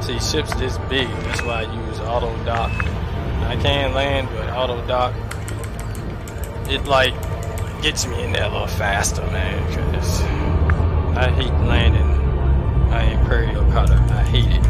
See, ships this big, that's why I use auto dock. I can land, but auto dock, it like gets me in there a little faster, man, because I hate landing my Imperial cutter. I hate it.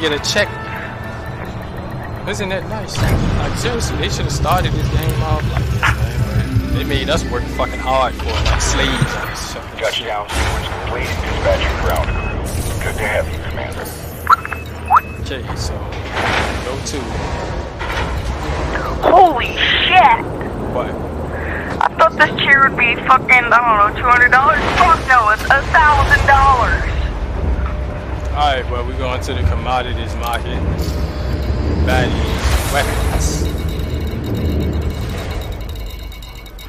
You're get a check. Isn't that nice? Like seriously, they should have started this game off like this, man. They made us work fucking hard for it, like slaves on this fucking shit. Touchdown sequence complete. Dispatching ground crew. Good to have you, Commander. Okay, so go to Holy shit! what? I thought this chair would be fucking, I don't know, $200. Fuck no, it's a thousand dollars. Alright, well we're going to the commodities market. Buy weapons.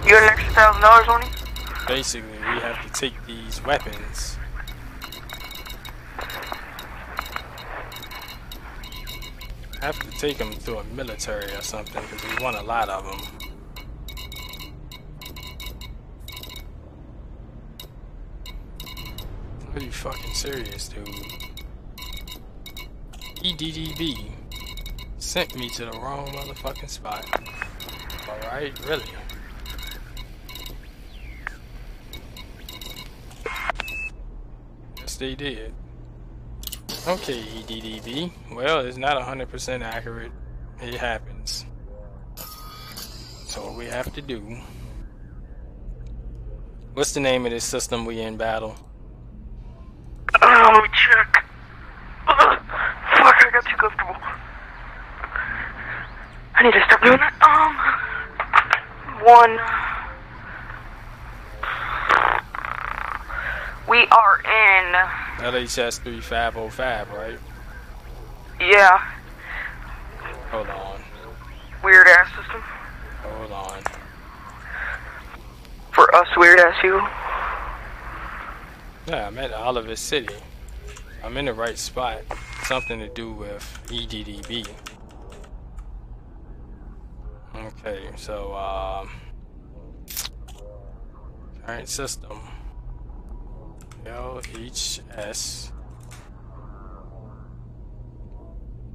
You got an extra thousand dollars on you? Basically, we have to take these weapons. Have to take them to a military or something because we want a lot of them. Are you fucking serious, dude? EDDB sent me to the wrong motherfucking spot. Alright, really? Yes, they did. Okay, EDDB. Well, it's not 100% accurate. It happens. So what we have to do... What's the name of this system we in battle? Uh, let me check. Ugh, fuck, I got too comfortable. I need to stop doing that. Um, one. We are in. LHS 3505, right? Yeah, Hold on. weird ass system. Hold on. For us, weird ass you. Yeah, I'm at Oliver City. I'm in the right spot. Something to do with EDDB. Okay, so, um, current system. LHS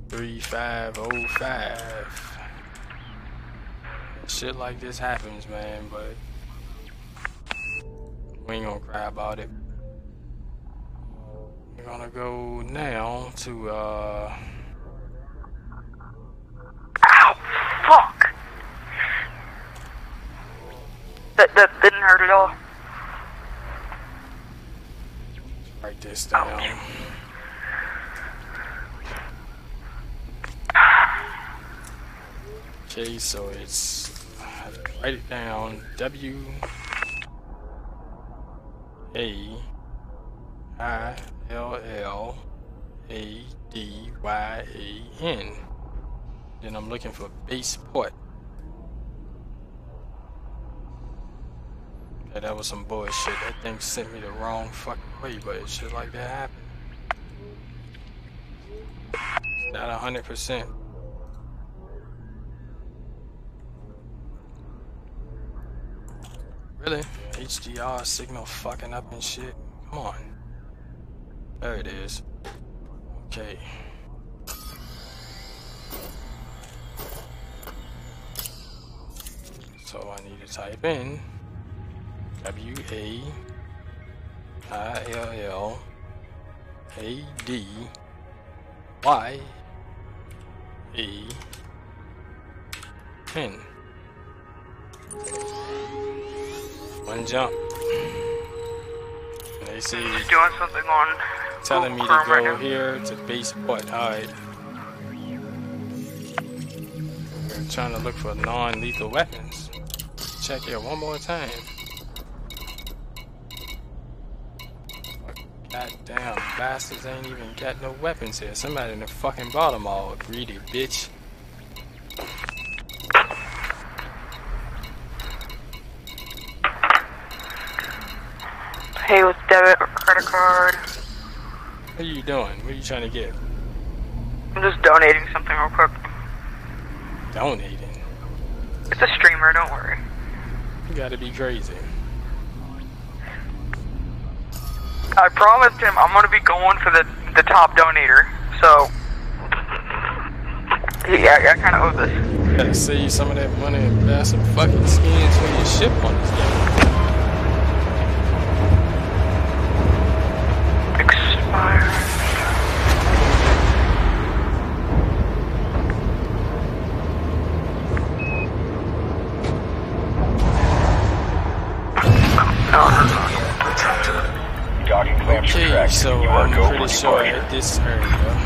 3505. Shit like this happens, man, but we ain't gonna cry about it. We're gonna go now to uh Ow, fuck. That, that didn't hurt at all. write this oh. down. Okay, so it's write it down. W A I L L A D Y A N. Then I'm looking for base port. That was some bullshit. That thing sent me the wrong fucking way, but shit like that happened. Not a hundred percent. Really? HDR signal fucking up and shit? Come on. There it is. Okay. So I need to type in W A I L L A D Y E N. One jump. And they see Just doing something on telling me to right go now. here to base what? Alright. Trying to look for non-lethal weapons. Check here one more time. Goddamn bastards ain't even got no weapons here. Somebody in the fucking bottom all greedy bitch. Hey, with debit or credit card. What are you doing? What are you trying to get? I'm just donating something real quick. Donating. It's a streamer, don't worry. You gotta be crazy. I promised him I'm gonna be going for the the top donator, so yeah, I, I kind of owe this. Gotta save some of that money and buy some fucking skins for your ship on this game. At this area,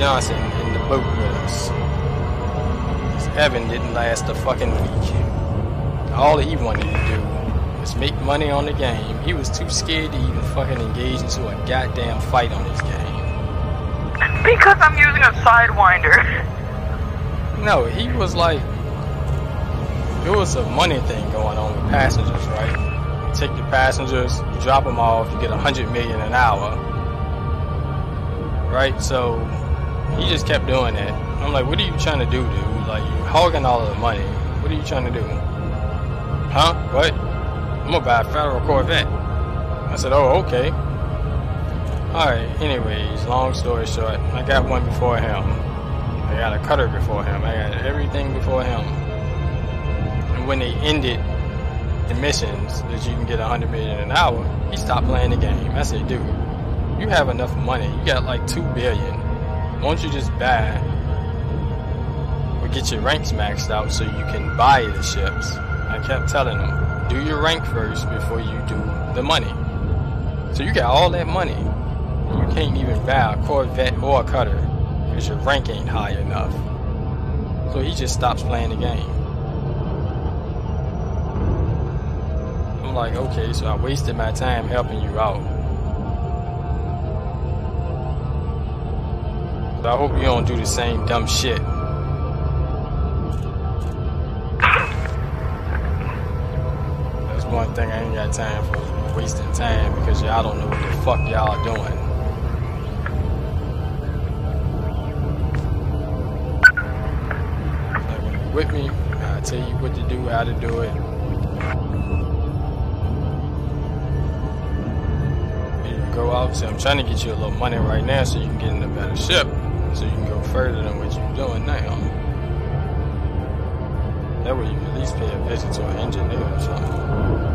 Johnson in the boat with us. 'Cause Evan didn't last a fucking week. All he wanted to do was make money on the game. He was too scared to even fucking engage into a goddamn fight on this game. Because I'm using a sidewinder. No, he was like, there was a money thing going on with passengers, right? You take your passengers, you drop them off, you get a hundred million an hour, right? So he just kept doing that. I'm like, what are you trying to do, dude? Like, you hogging all of the money. What are you trying to do? Huh? What? I'm gonna buy a federal Corvette. I said, oh, okay. Alright, anyways, long story short, I got one before him. I got a cutter before him. I got everything before him. And when they ended the missions that you can get a hundred million an hour, he stopped playing the game. I said, dude, you have enough money. You got like two billion. Don't you just buy or get your ranks maxed out so you can buy the ships. I kept telling them, do your rank first before you do the money. So you got all that money. You can't even buy a Corvette or a cutter because your rank ain't high enough. So he just stops playing the game. I'm like, okay, so I wasted my time helping you out. But I hope you don't do the same dumb shit. That's one thing I ain't got time for wasting time because y'all don't know what the fuck y'all are doing. With me, I tell you what to do, how to do it. You go out, say I'm trying to get you a little money right now so you can get in a better ship, so you can go further than what you're doing now. That way you at least pay a visit to an engineer or something.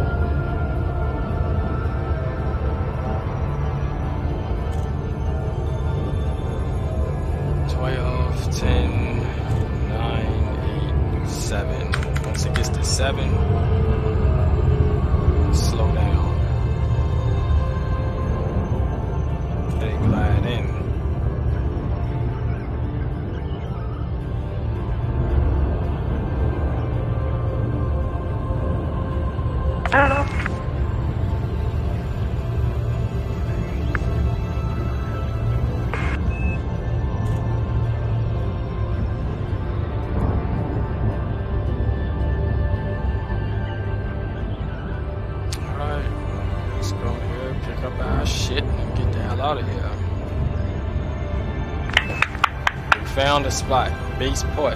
Spot, base port.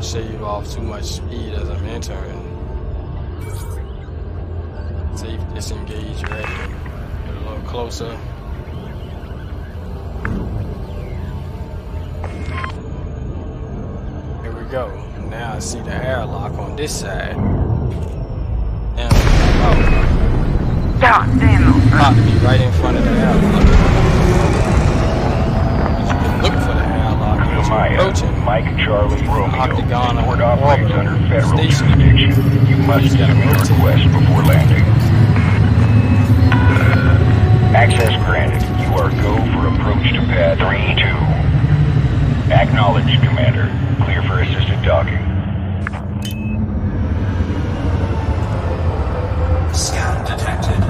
Won't shave off too much speed as I'm entering. Safe disengage ready. Get a little closer. Here we go. Now I see the airlock on this side. And oh, God damn. popped me right in front of the airlock. Maya, approaching. Mike Charlie Romeo. Octagon This port or operates under federal station. jurisdiction. You must He's submit a request before landing. Access granted. You are go for approach to pad 3-2. Acknowledged, Commander. Clear for assisted docking. Scan detected.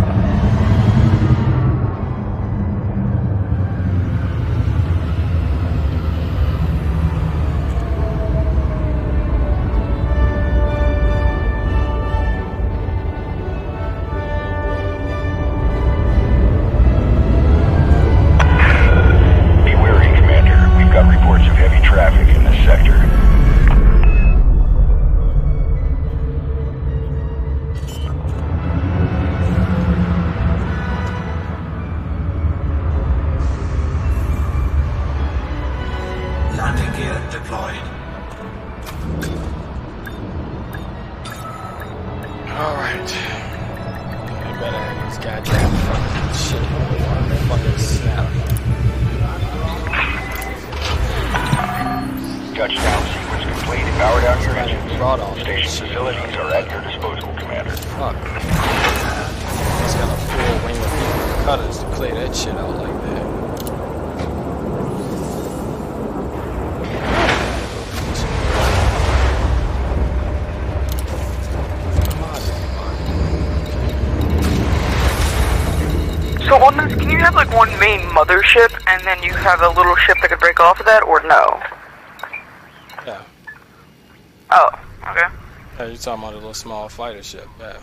Little small fighter ship. Yeah.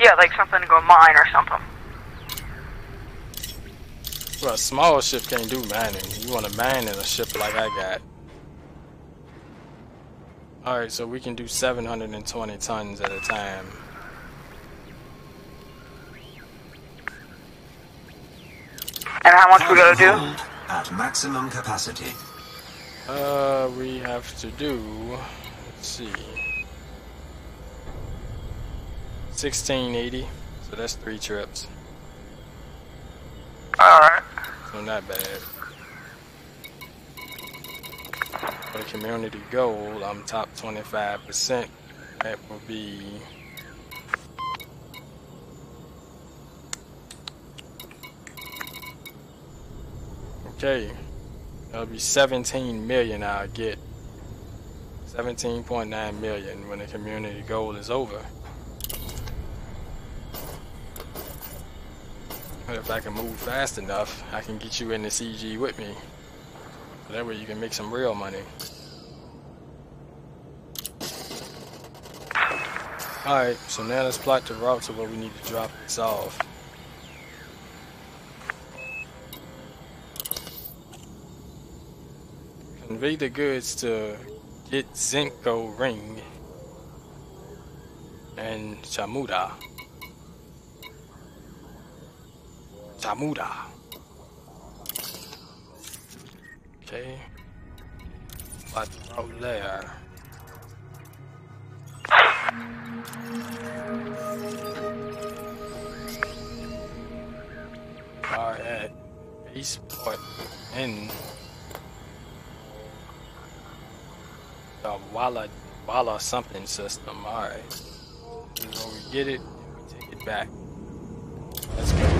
Yeah, like something to go mine or something. Well, a small ship can't do mining. You want to mine in a ship like I got. Alright, so we can do 720 tons at a time. And how much we gotta do? At maximum capacity. Uh, we have to do, let's see, 1680. So that's three trips. Alright. So not bad. For the community goal, I'm top 25%. That will be Okay. That'll be 17 million I'll get. 17.9 million when the community goal is over. If I can move fast enough, I can get you in the CG with me. That way you can make some real money. Alright, so now let's plot the route to where we need to drop this off. Convey the goods to Get Zenko Ring and Chamunda. Chamunda. Okay. The route there. Are at Eastport in the Walla Walla something system. Alright. We get it, we take it back. Let's go.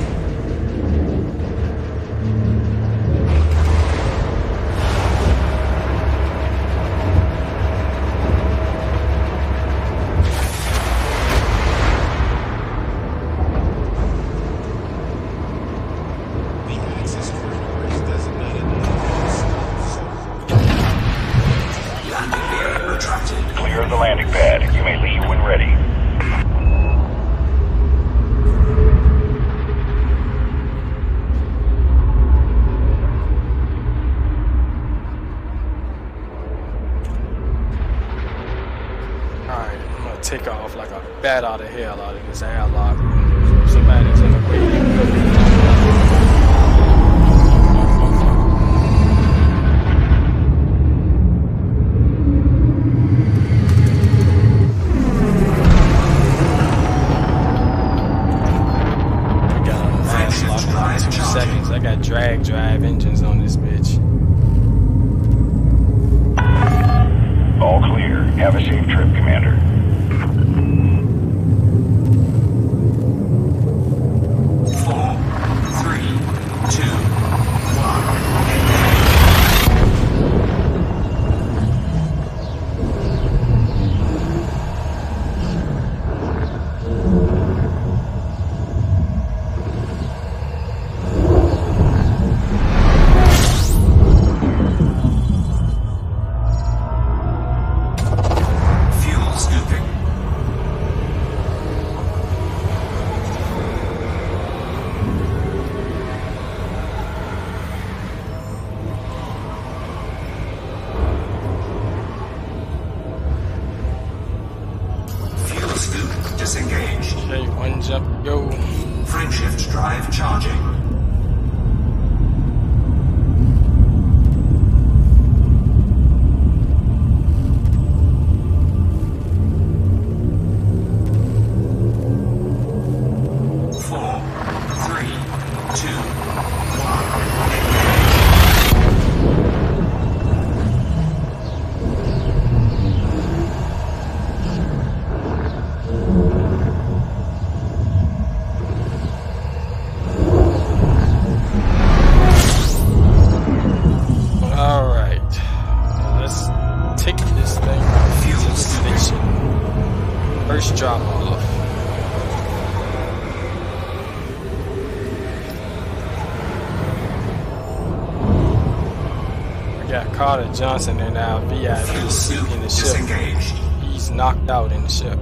Johnson in our Fuel VIP in the ship. disengaged. He's knocked out in the ship.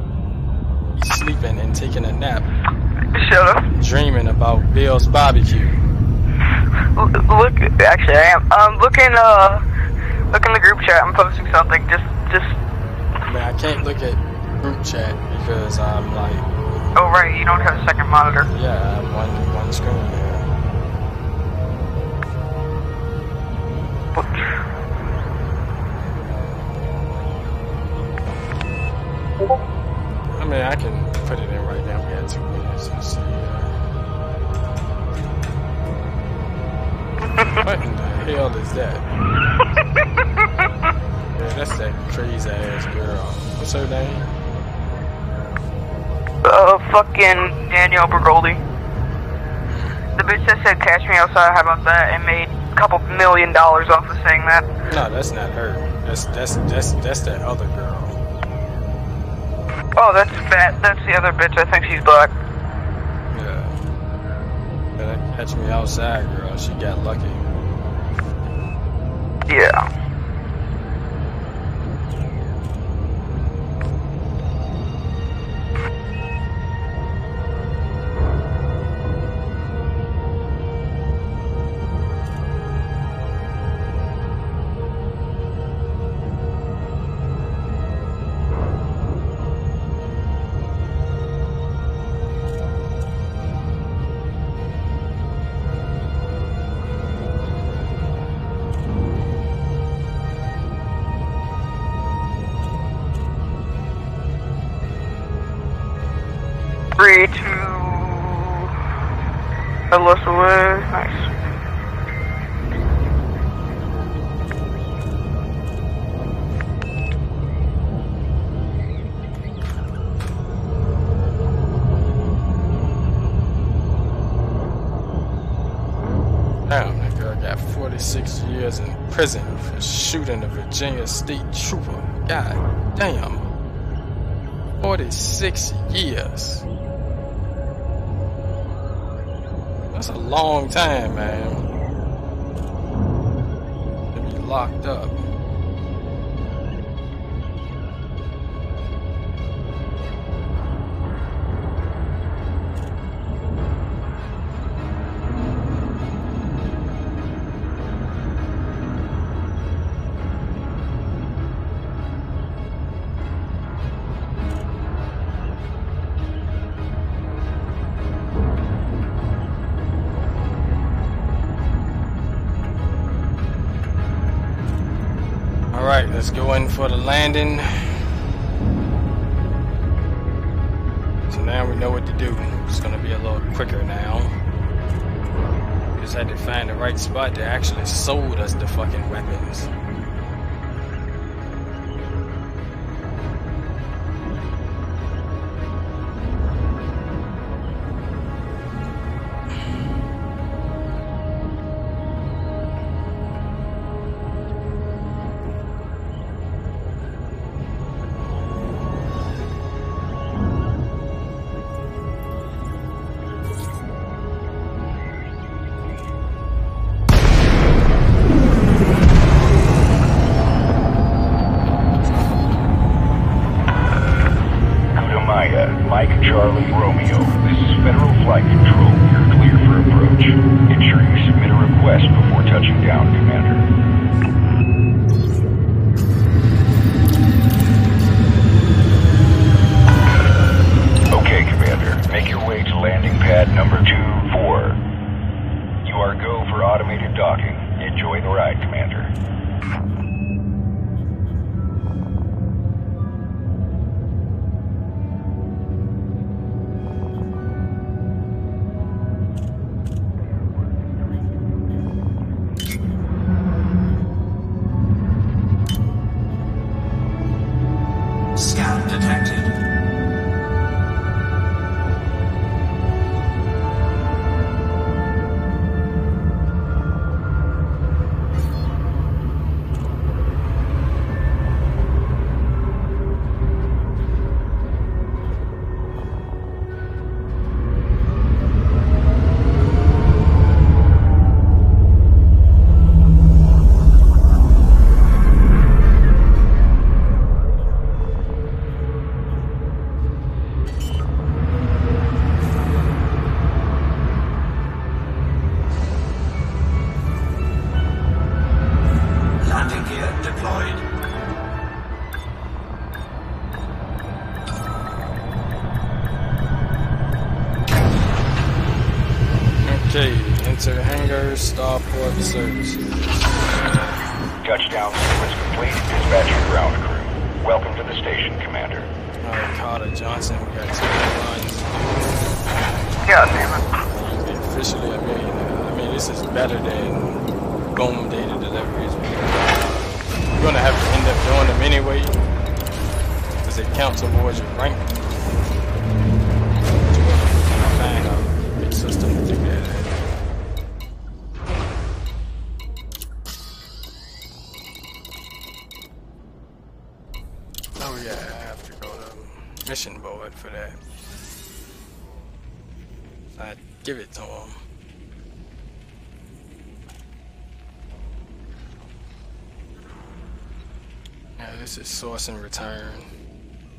He's sleeping and taking a nap, Shut up. dreaming about Bill's barbecue. Look, actually, I am. Um, look in, uh, look in the group chat. I'm posting something. Just, just I mean, I can't look at group chat because I'm like, Oh, right, you don't have a second monitor. yeah, I have one one screen catch how about that, and made a couple million dollars off of saying that. No, that's not her. That's that's that's that's that other girl. Oh, that's that. That's the other bitch. I think she's black. Yeah. Catch me outside girl. She got lucky. 46 years in prison for shooting a Virginia State trooper. God damn. 46 years. That's a long time, man. To be locked up. Landing. So now we know what to do. It's gonna be a little quicker now. Just had to find the right spot that actually sold us the fucking in return.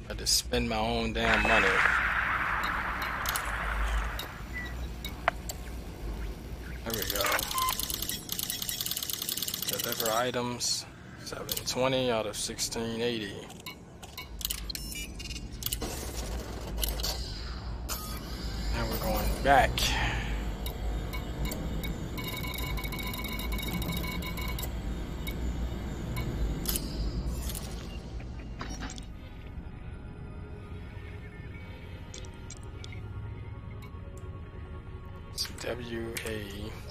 I had to spend my own damn money. There we go. Deliver items. 720 out of 1680. W A.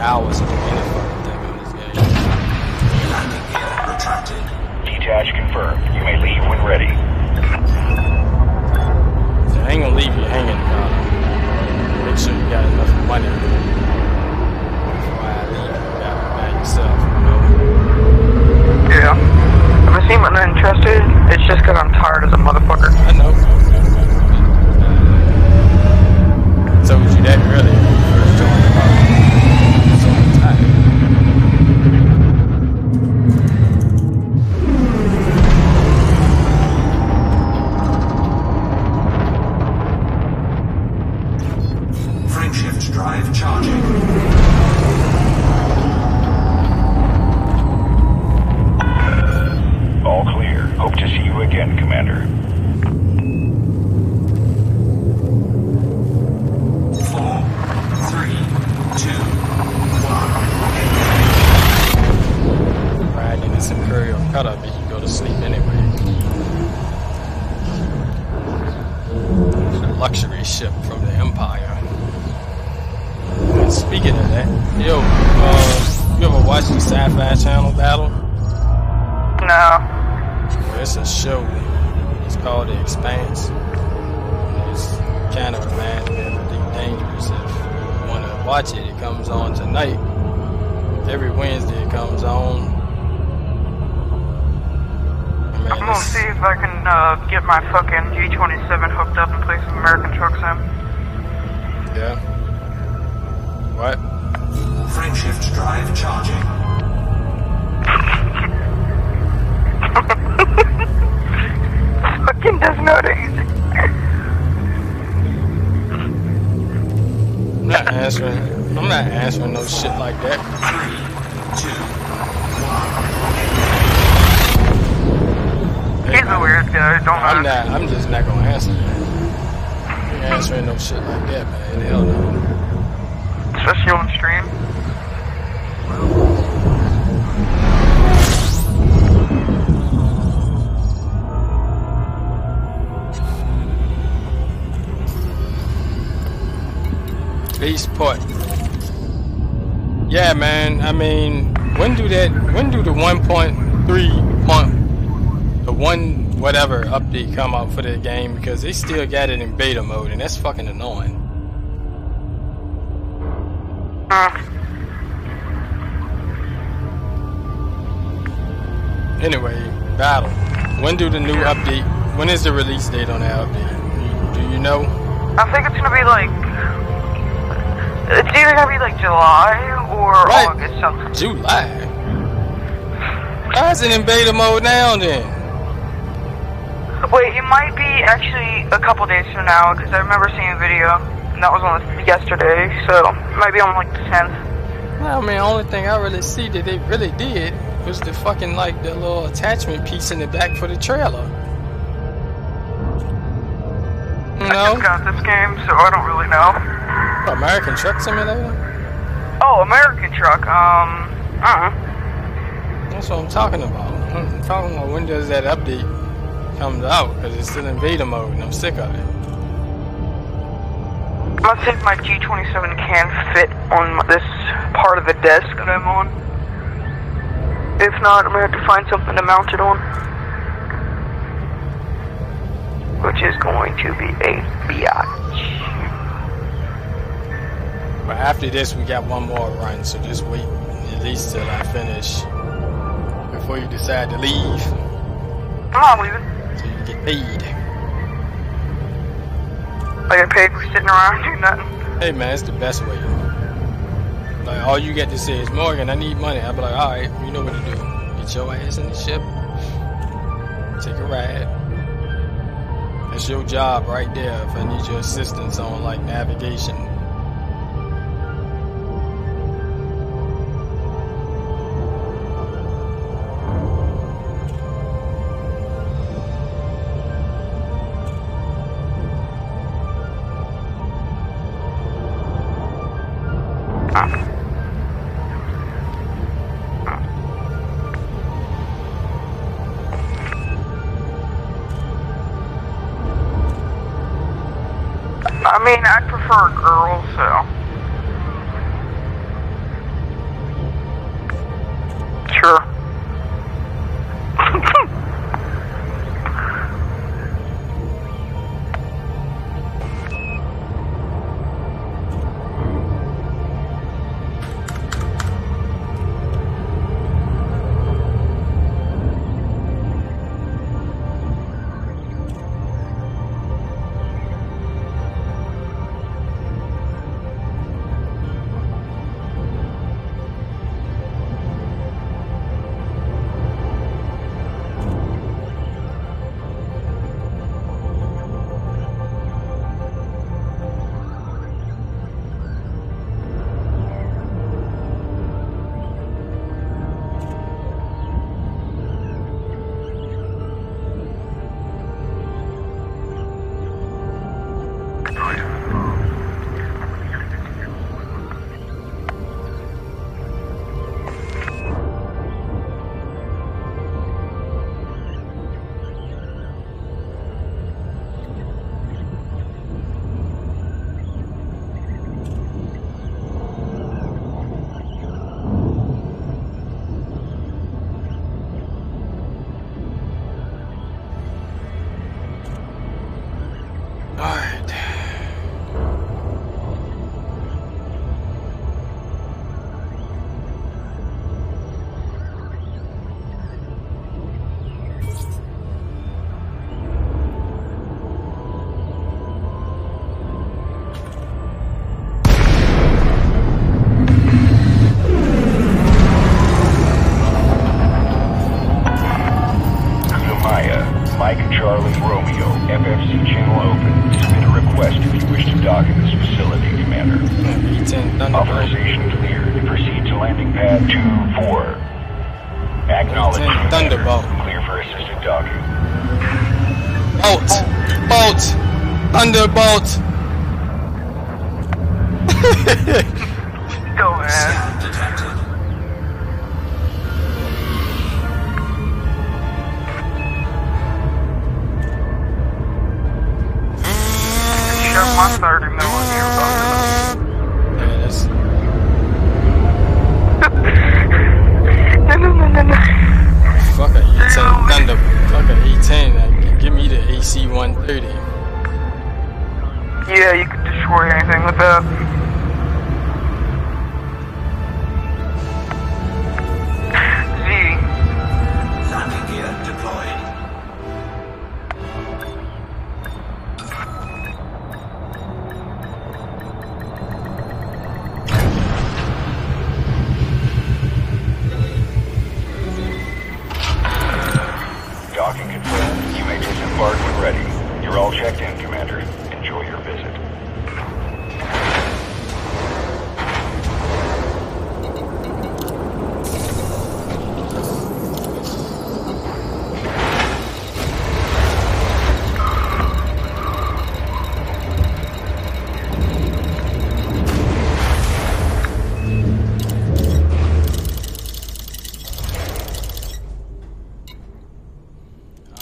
hours ago. Come out for the game because they still got it in beta mode, and that's fucking annoying. Uh. Anyway, battle. When do the new update? When is the release date on that update? Do you know? I think it's gonna be like it's either gonna be like July or. August something. July. Why is it in beta mode now then? Wait, it might be actually a couple days from now because I remember seeing a video and that was on yesterday. So it might be on like the 10th. I mean, the only thing I really see that they really did was the fucking like the little attachment piece in the back for the trailer. You I just got this game, so I don't really know. American Truck Simulator. Oh, American Truck. Um, uh, That's what I'm talking about. I'm talking about when does that update comes out because it's still in beta mode and I'm sick of it. see if my G27 can fit on this part of the desk that I'm on. If not, I'm gonna have to find something to mount it on. Which is going to be a biatch. But after this, we got one more run, so just wait at least till I finish before you decide to leave, I'm not leaving. Get paid. I get paid for sitting around doing nothing. Hey man, it's the best way. Like all you get to say is Morgan, I need money. I'll be like, all right, you know what to do. Get your ass in the ship, take a ride. That's your job right there. If I need your assistance on like navigation.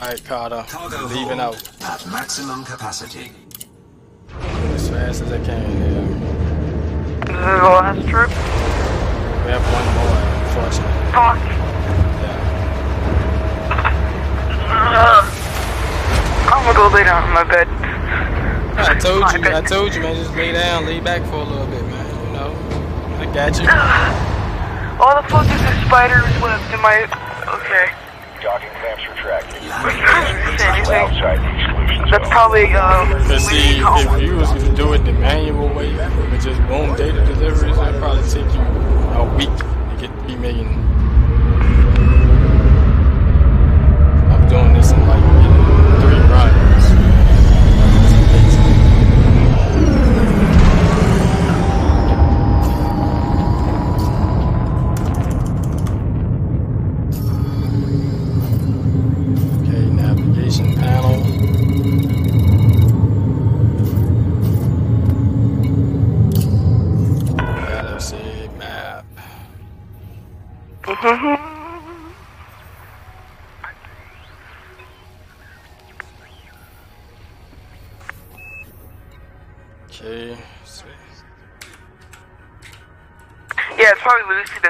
Alright, Carter. Cargo Leaving out at maximum capacity. as fast as I can here. This is the last trip. We have one more, unfortunately. Fuck. Yeah. I'm gonna go lay down in my bed. I told My you, I told you, man, just lay down, lay back for a little bit, man. You know, I got you. All the fuck is this spider's webs in my... Okay. Docking clamps retracted. I don't understand anything. Outside the exclusion That's zone. probably, um... But see, if you was to do it the manual way, with just boom data deliveries, it'd probably take you a week to get three million. I'm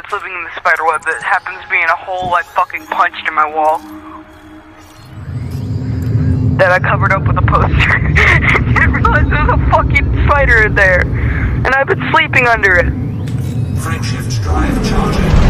that's living in the spider web that happens to be in a hole like fucking punched in my wall. That I covered up with a poster. Didn't realize there was a fucking spider in there. And I've been sleeping under it. Frameshift drive charging.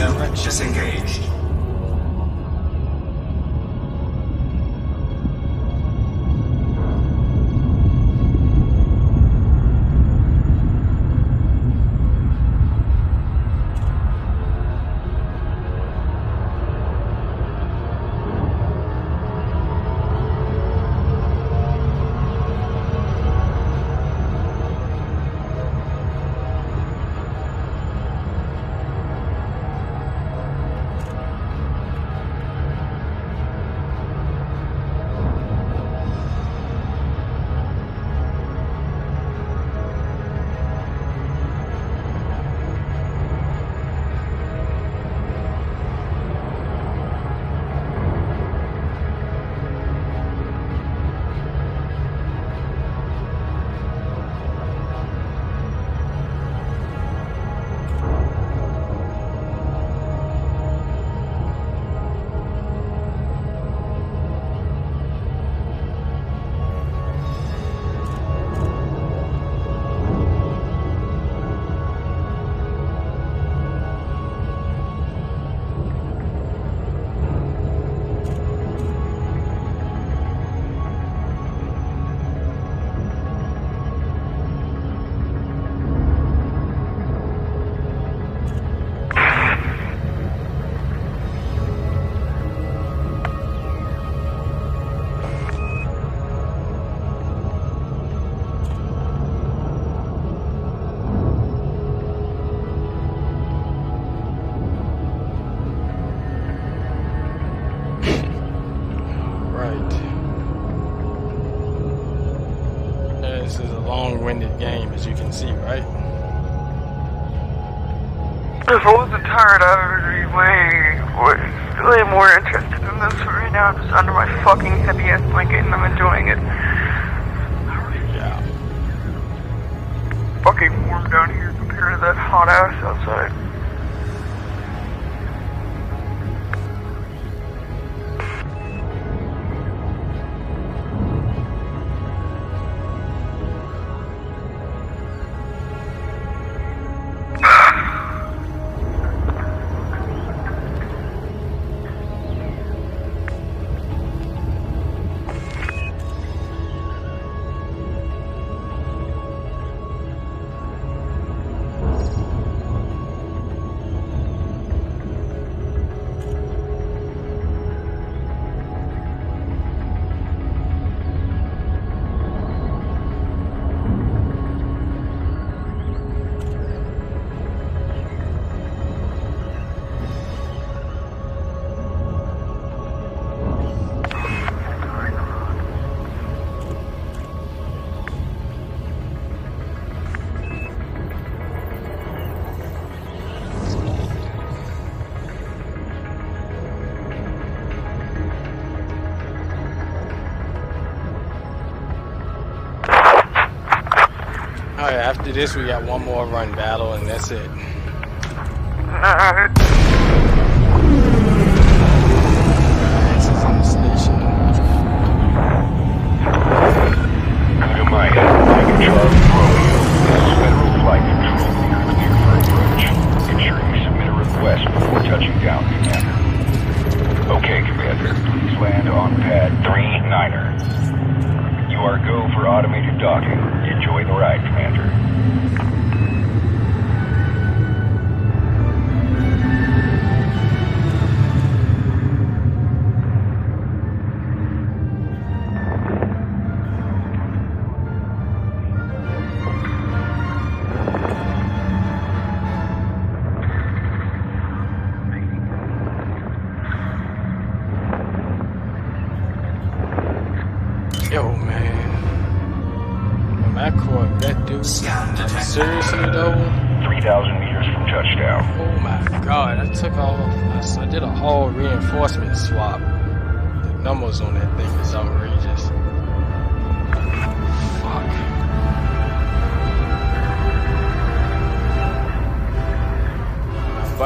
Disengaged. Way more interested in this. Right now, I'm just under my fucking heavy ass blanket and I'm enjoying it. Yeah. Fucking warm down here compared to that hot ass outside. After this, we got one more run battle, and that's it.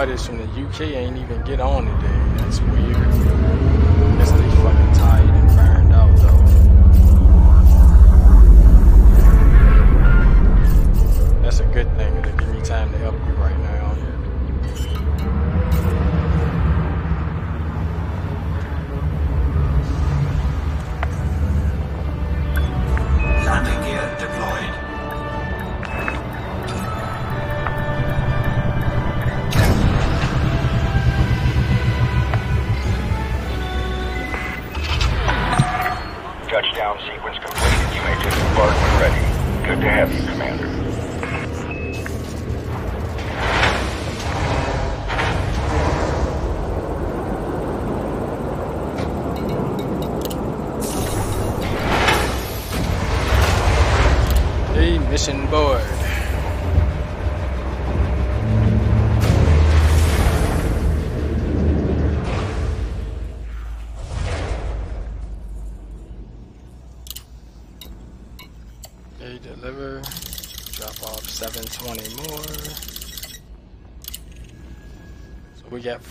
Buddies from the UK ain't even get on today. That's weird. They fucking tired and burned out though. That's a good thing. It'll give me time to help you right now.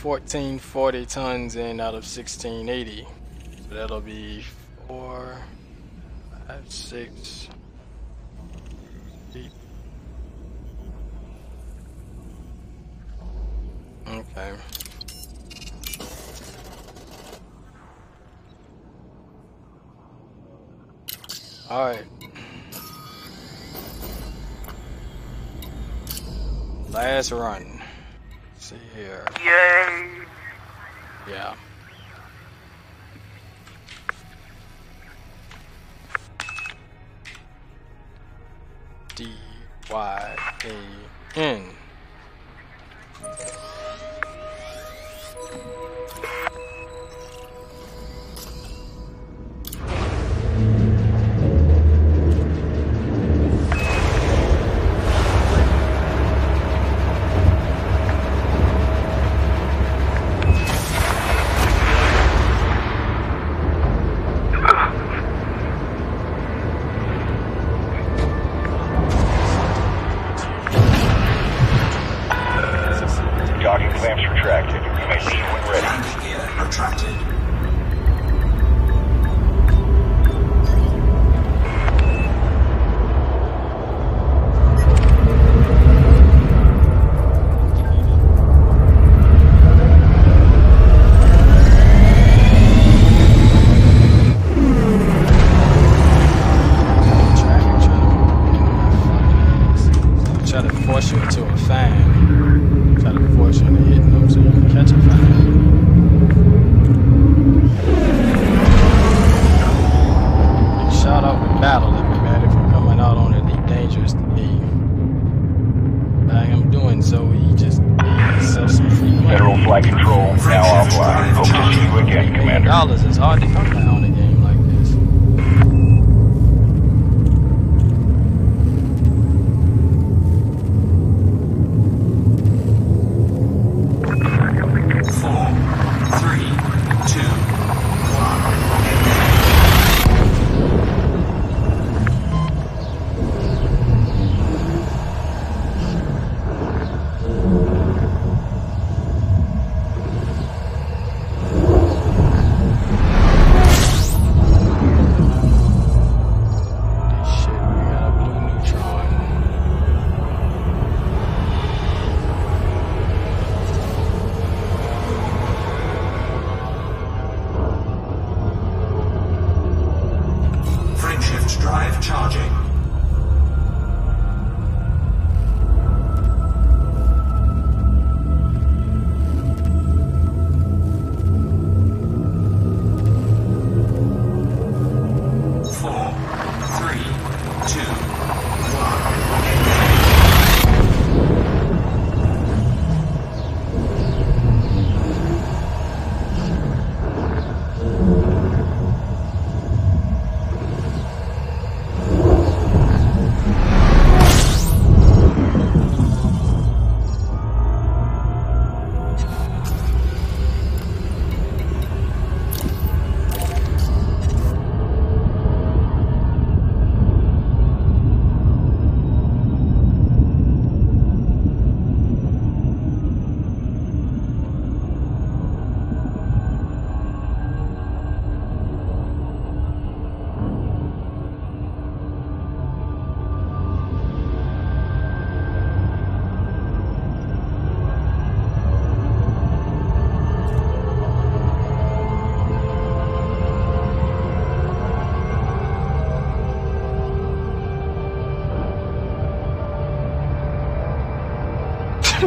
1440 tons in out of 1680. So that'll be four, five, six, eight. Okay. Alright. Last run.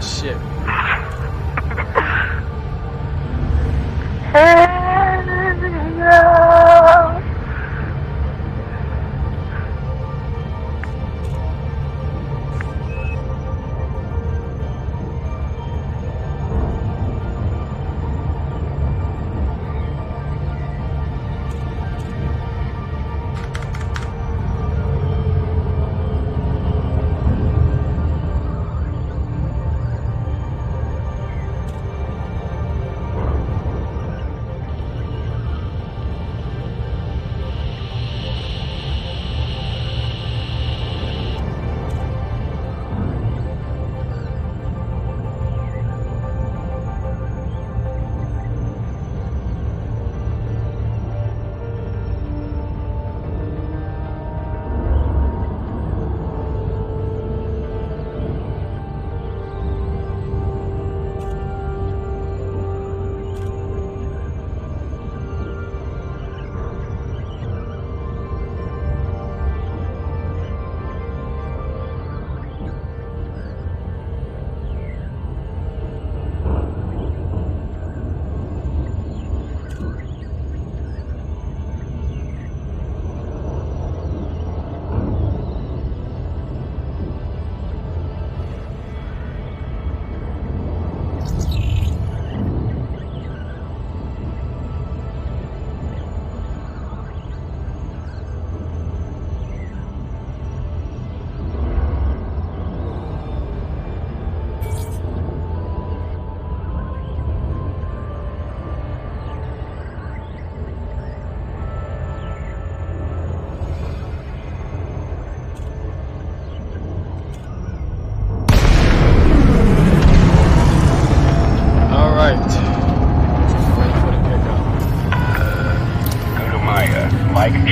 shit.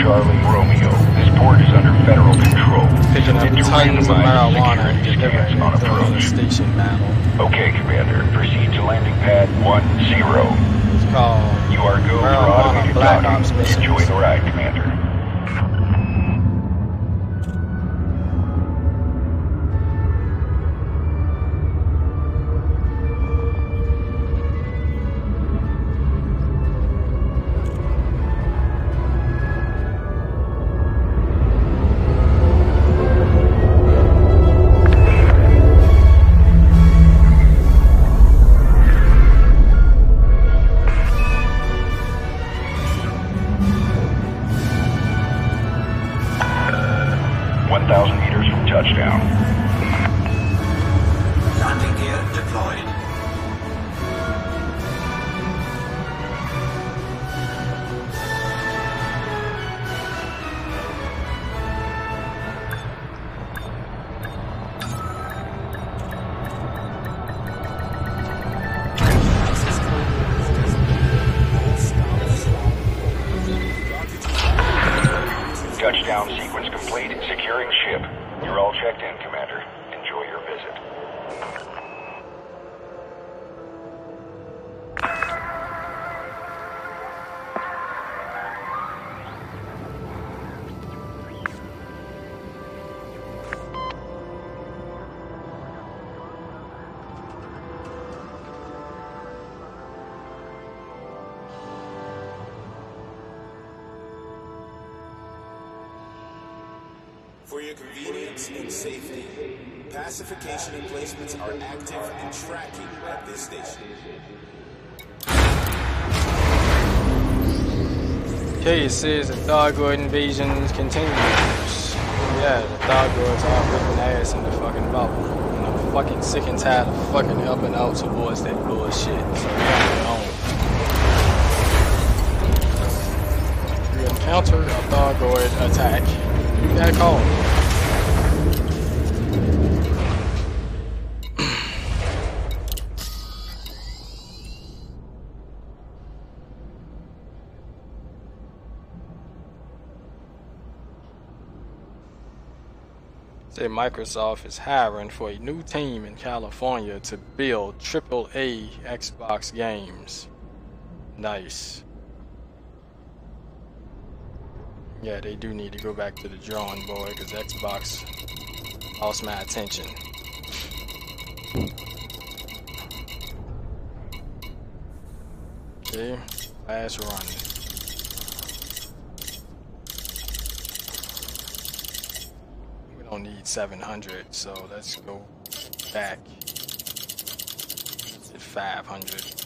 Charlie Romeo. This port is under federal control. Picking up tons of marijuana and delivering scans on approach. station battle. Okay, Commander. Proceed to landing pad 10. It's called You are go for automated Black docking. Ops. Enjoy the ride, Commander. It says Microsoft is hiring for a new team in California to build AAA Xbox games. Nice. Yeah, they do need to go back to the drawing board because Xbox lost my attention. Okay, last run. We don't need 700, so let's go back at 500.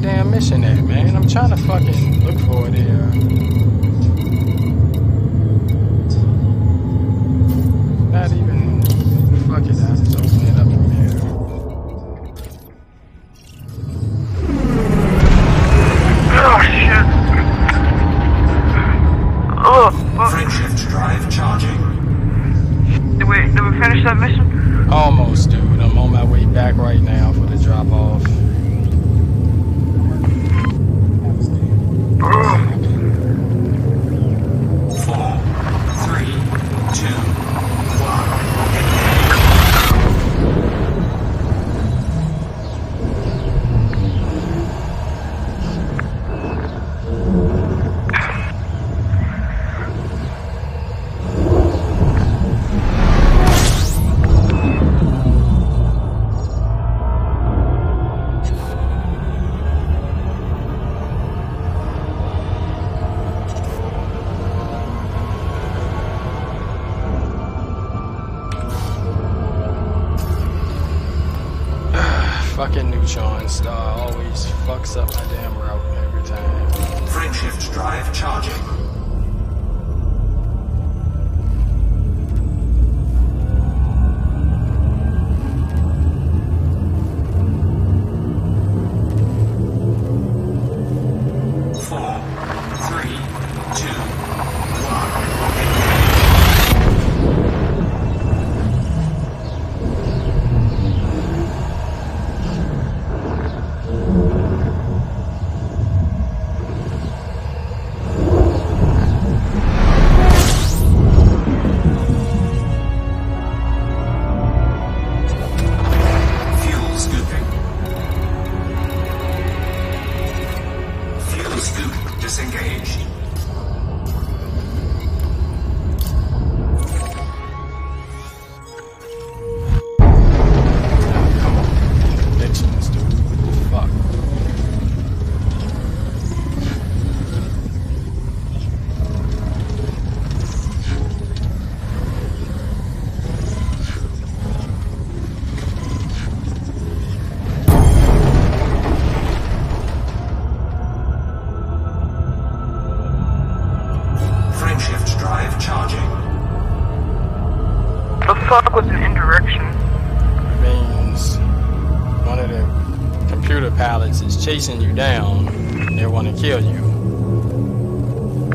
Goddamn mission at, man? I'm trying to fucking look for it here. chasing you down, they want to kill you.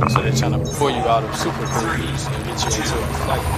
So they're trying to pull you out of super cruise and get you into a flight.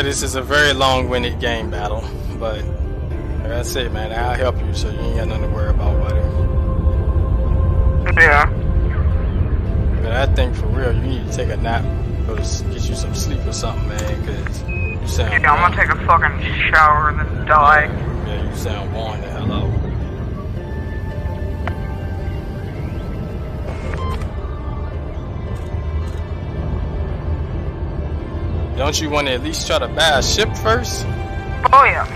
This is a very long-winded game battle, but that's it, man. I'll help you, so you ain't got nothing to worry about, buddy. Yeah. But I think for real, you need to take a nap, go to get you some sleep or something, man, because you sound... Yeah, I'm gonna take a fucking shower and then die. Yeah, you sound worn out. Don't you want to at least try to buy a ship first? Oh yeah.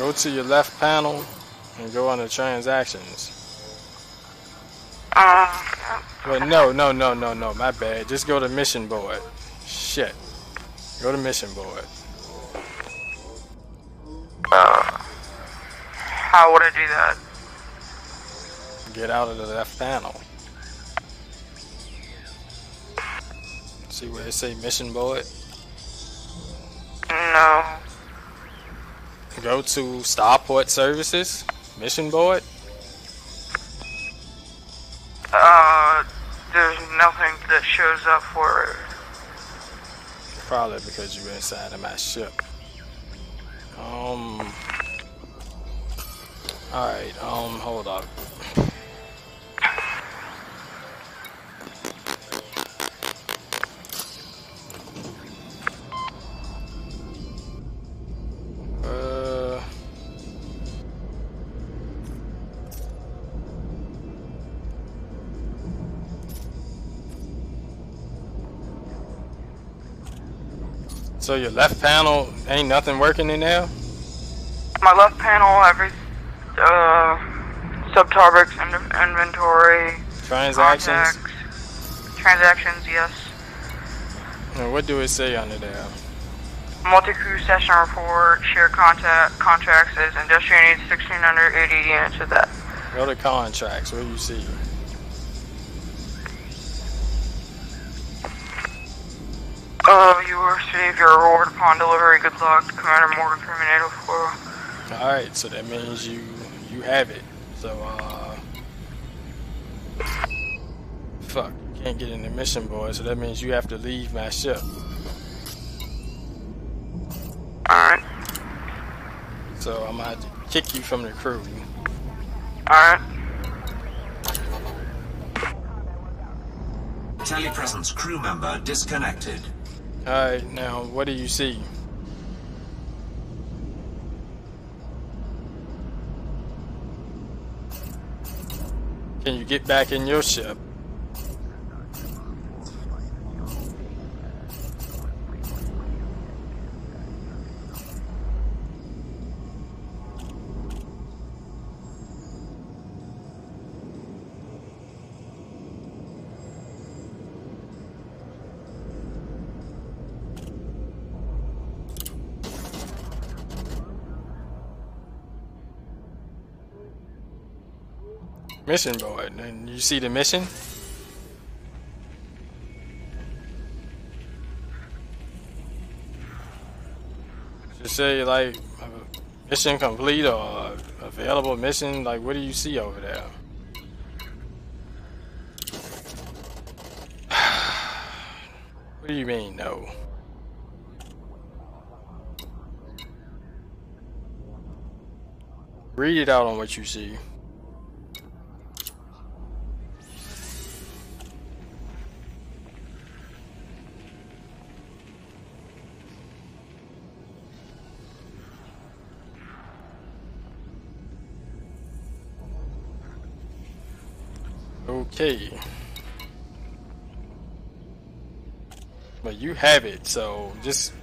Go to your left panel and go under transactions. Um, Wait, no, no, no, no, no, my bad. Just go to mission board. Shit. Go to mission board. how would I do that? Get out of the left panel. See where it say mission board? Go to Starport Services, mission board. Uh, there's nothing that shows up for it. Probably because you're inside of my ship. Um. Alright, um, hold up. So your left panel ain't nothing working in there? My left panel, every, uh, subtopics, in- inventory, Transactions? contacts, transactions, yes. And what do it say under there? Multi-crew session report, share contact, contracts is industrial needs 1680 units of that. Go to contracts, what do you see? Uh, you will receive your reward upon delivery. Good luck, Commander Morgan from 804. Alright, so that means you you have it. So uh Fuck, you can't get in the mission board, so that means you have to leave my ship. Alright, So I'm gonna have to kick you from the crew. alright. Telepresence crew member disconnected. Alright, now what do you see? Can you get back in your ship? Mission board, and you see the mission? Just say like mission complete or available mission. Like, what do you see over there? what do you mean, no? Read it out on what you see. Okay. But you have it, so just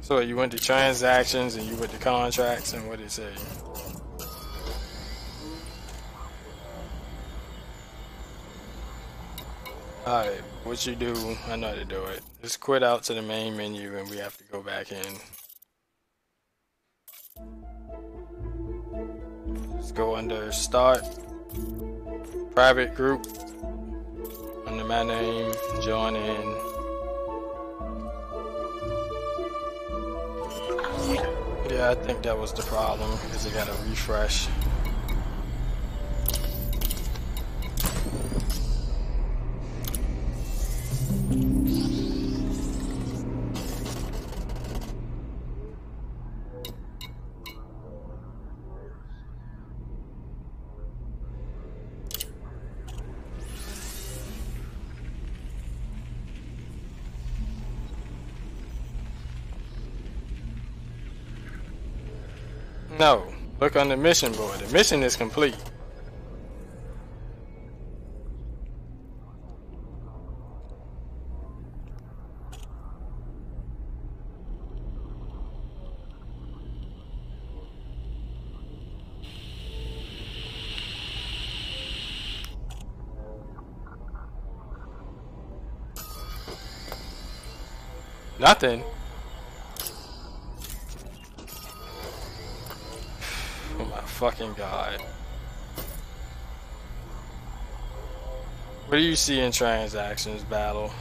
So you went to transactions and you went to contracts and what did it say? Alright, what you do, I know how to do it. Just quit out to the main menu and we have to go back in. Just go under start, private group, under my name, join in. Yeah, I think that was the problem because it got a refresh. On the mission board. The mission is complete. Nothing. What do you see in transactions battle?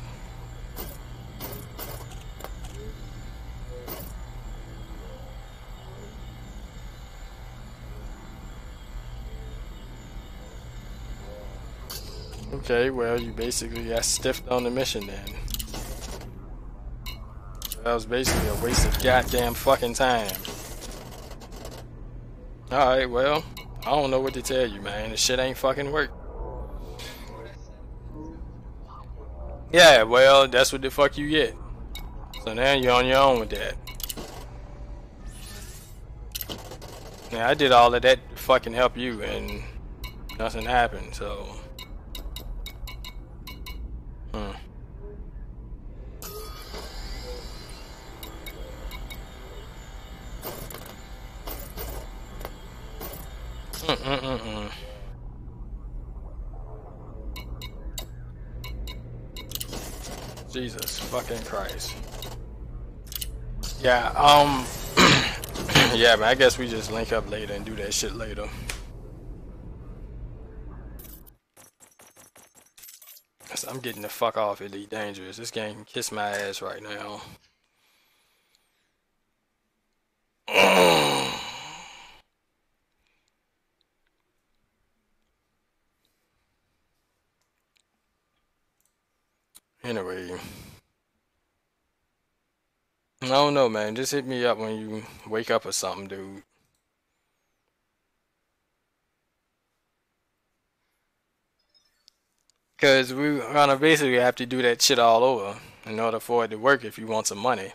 Okay, well you basically got stiffed on the mission then. That was basically a waste of goddamn fucking time. Alright, well, I don't know what to tell you, man. This shit ain't fucking work. Yeah, well, that's what the fuck you get. So now you're on your own with that. Now, I did all of that to fucking help you, and nothing happened, so... Hmm. Mm-mm-mm-mm. Fucking Christ. Yeah, um, yeah, man, I guess we just link up later and do that shit later. I'm getting the fuck off Elite Dangerous. This game can kiss my ass right now. Anyway. I don't know, man. Just hit me up when you wake up or something, dude. Because we're gonna basically have to do that shit all over in order for it to work if you want some money.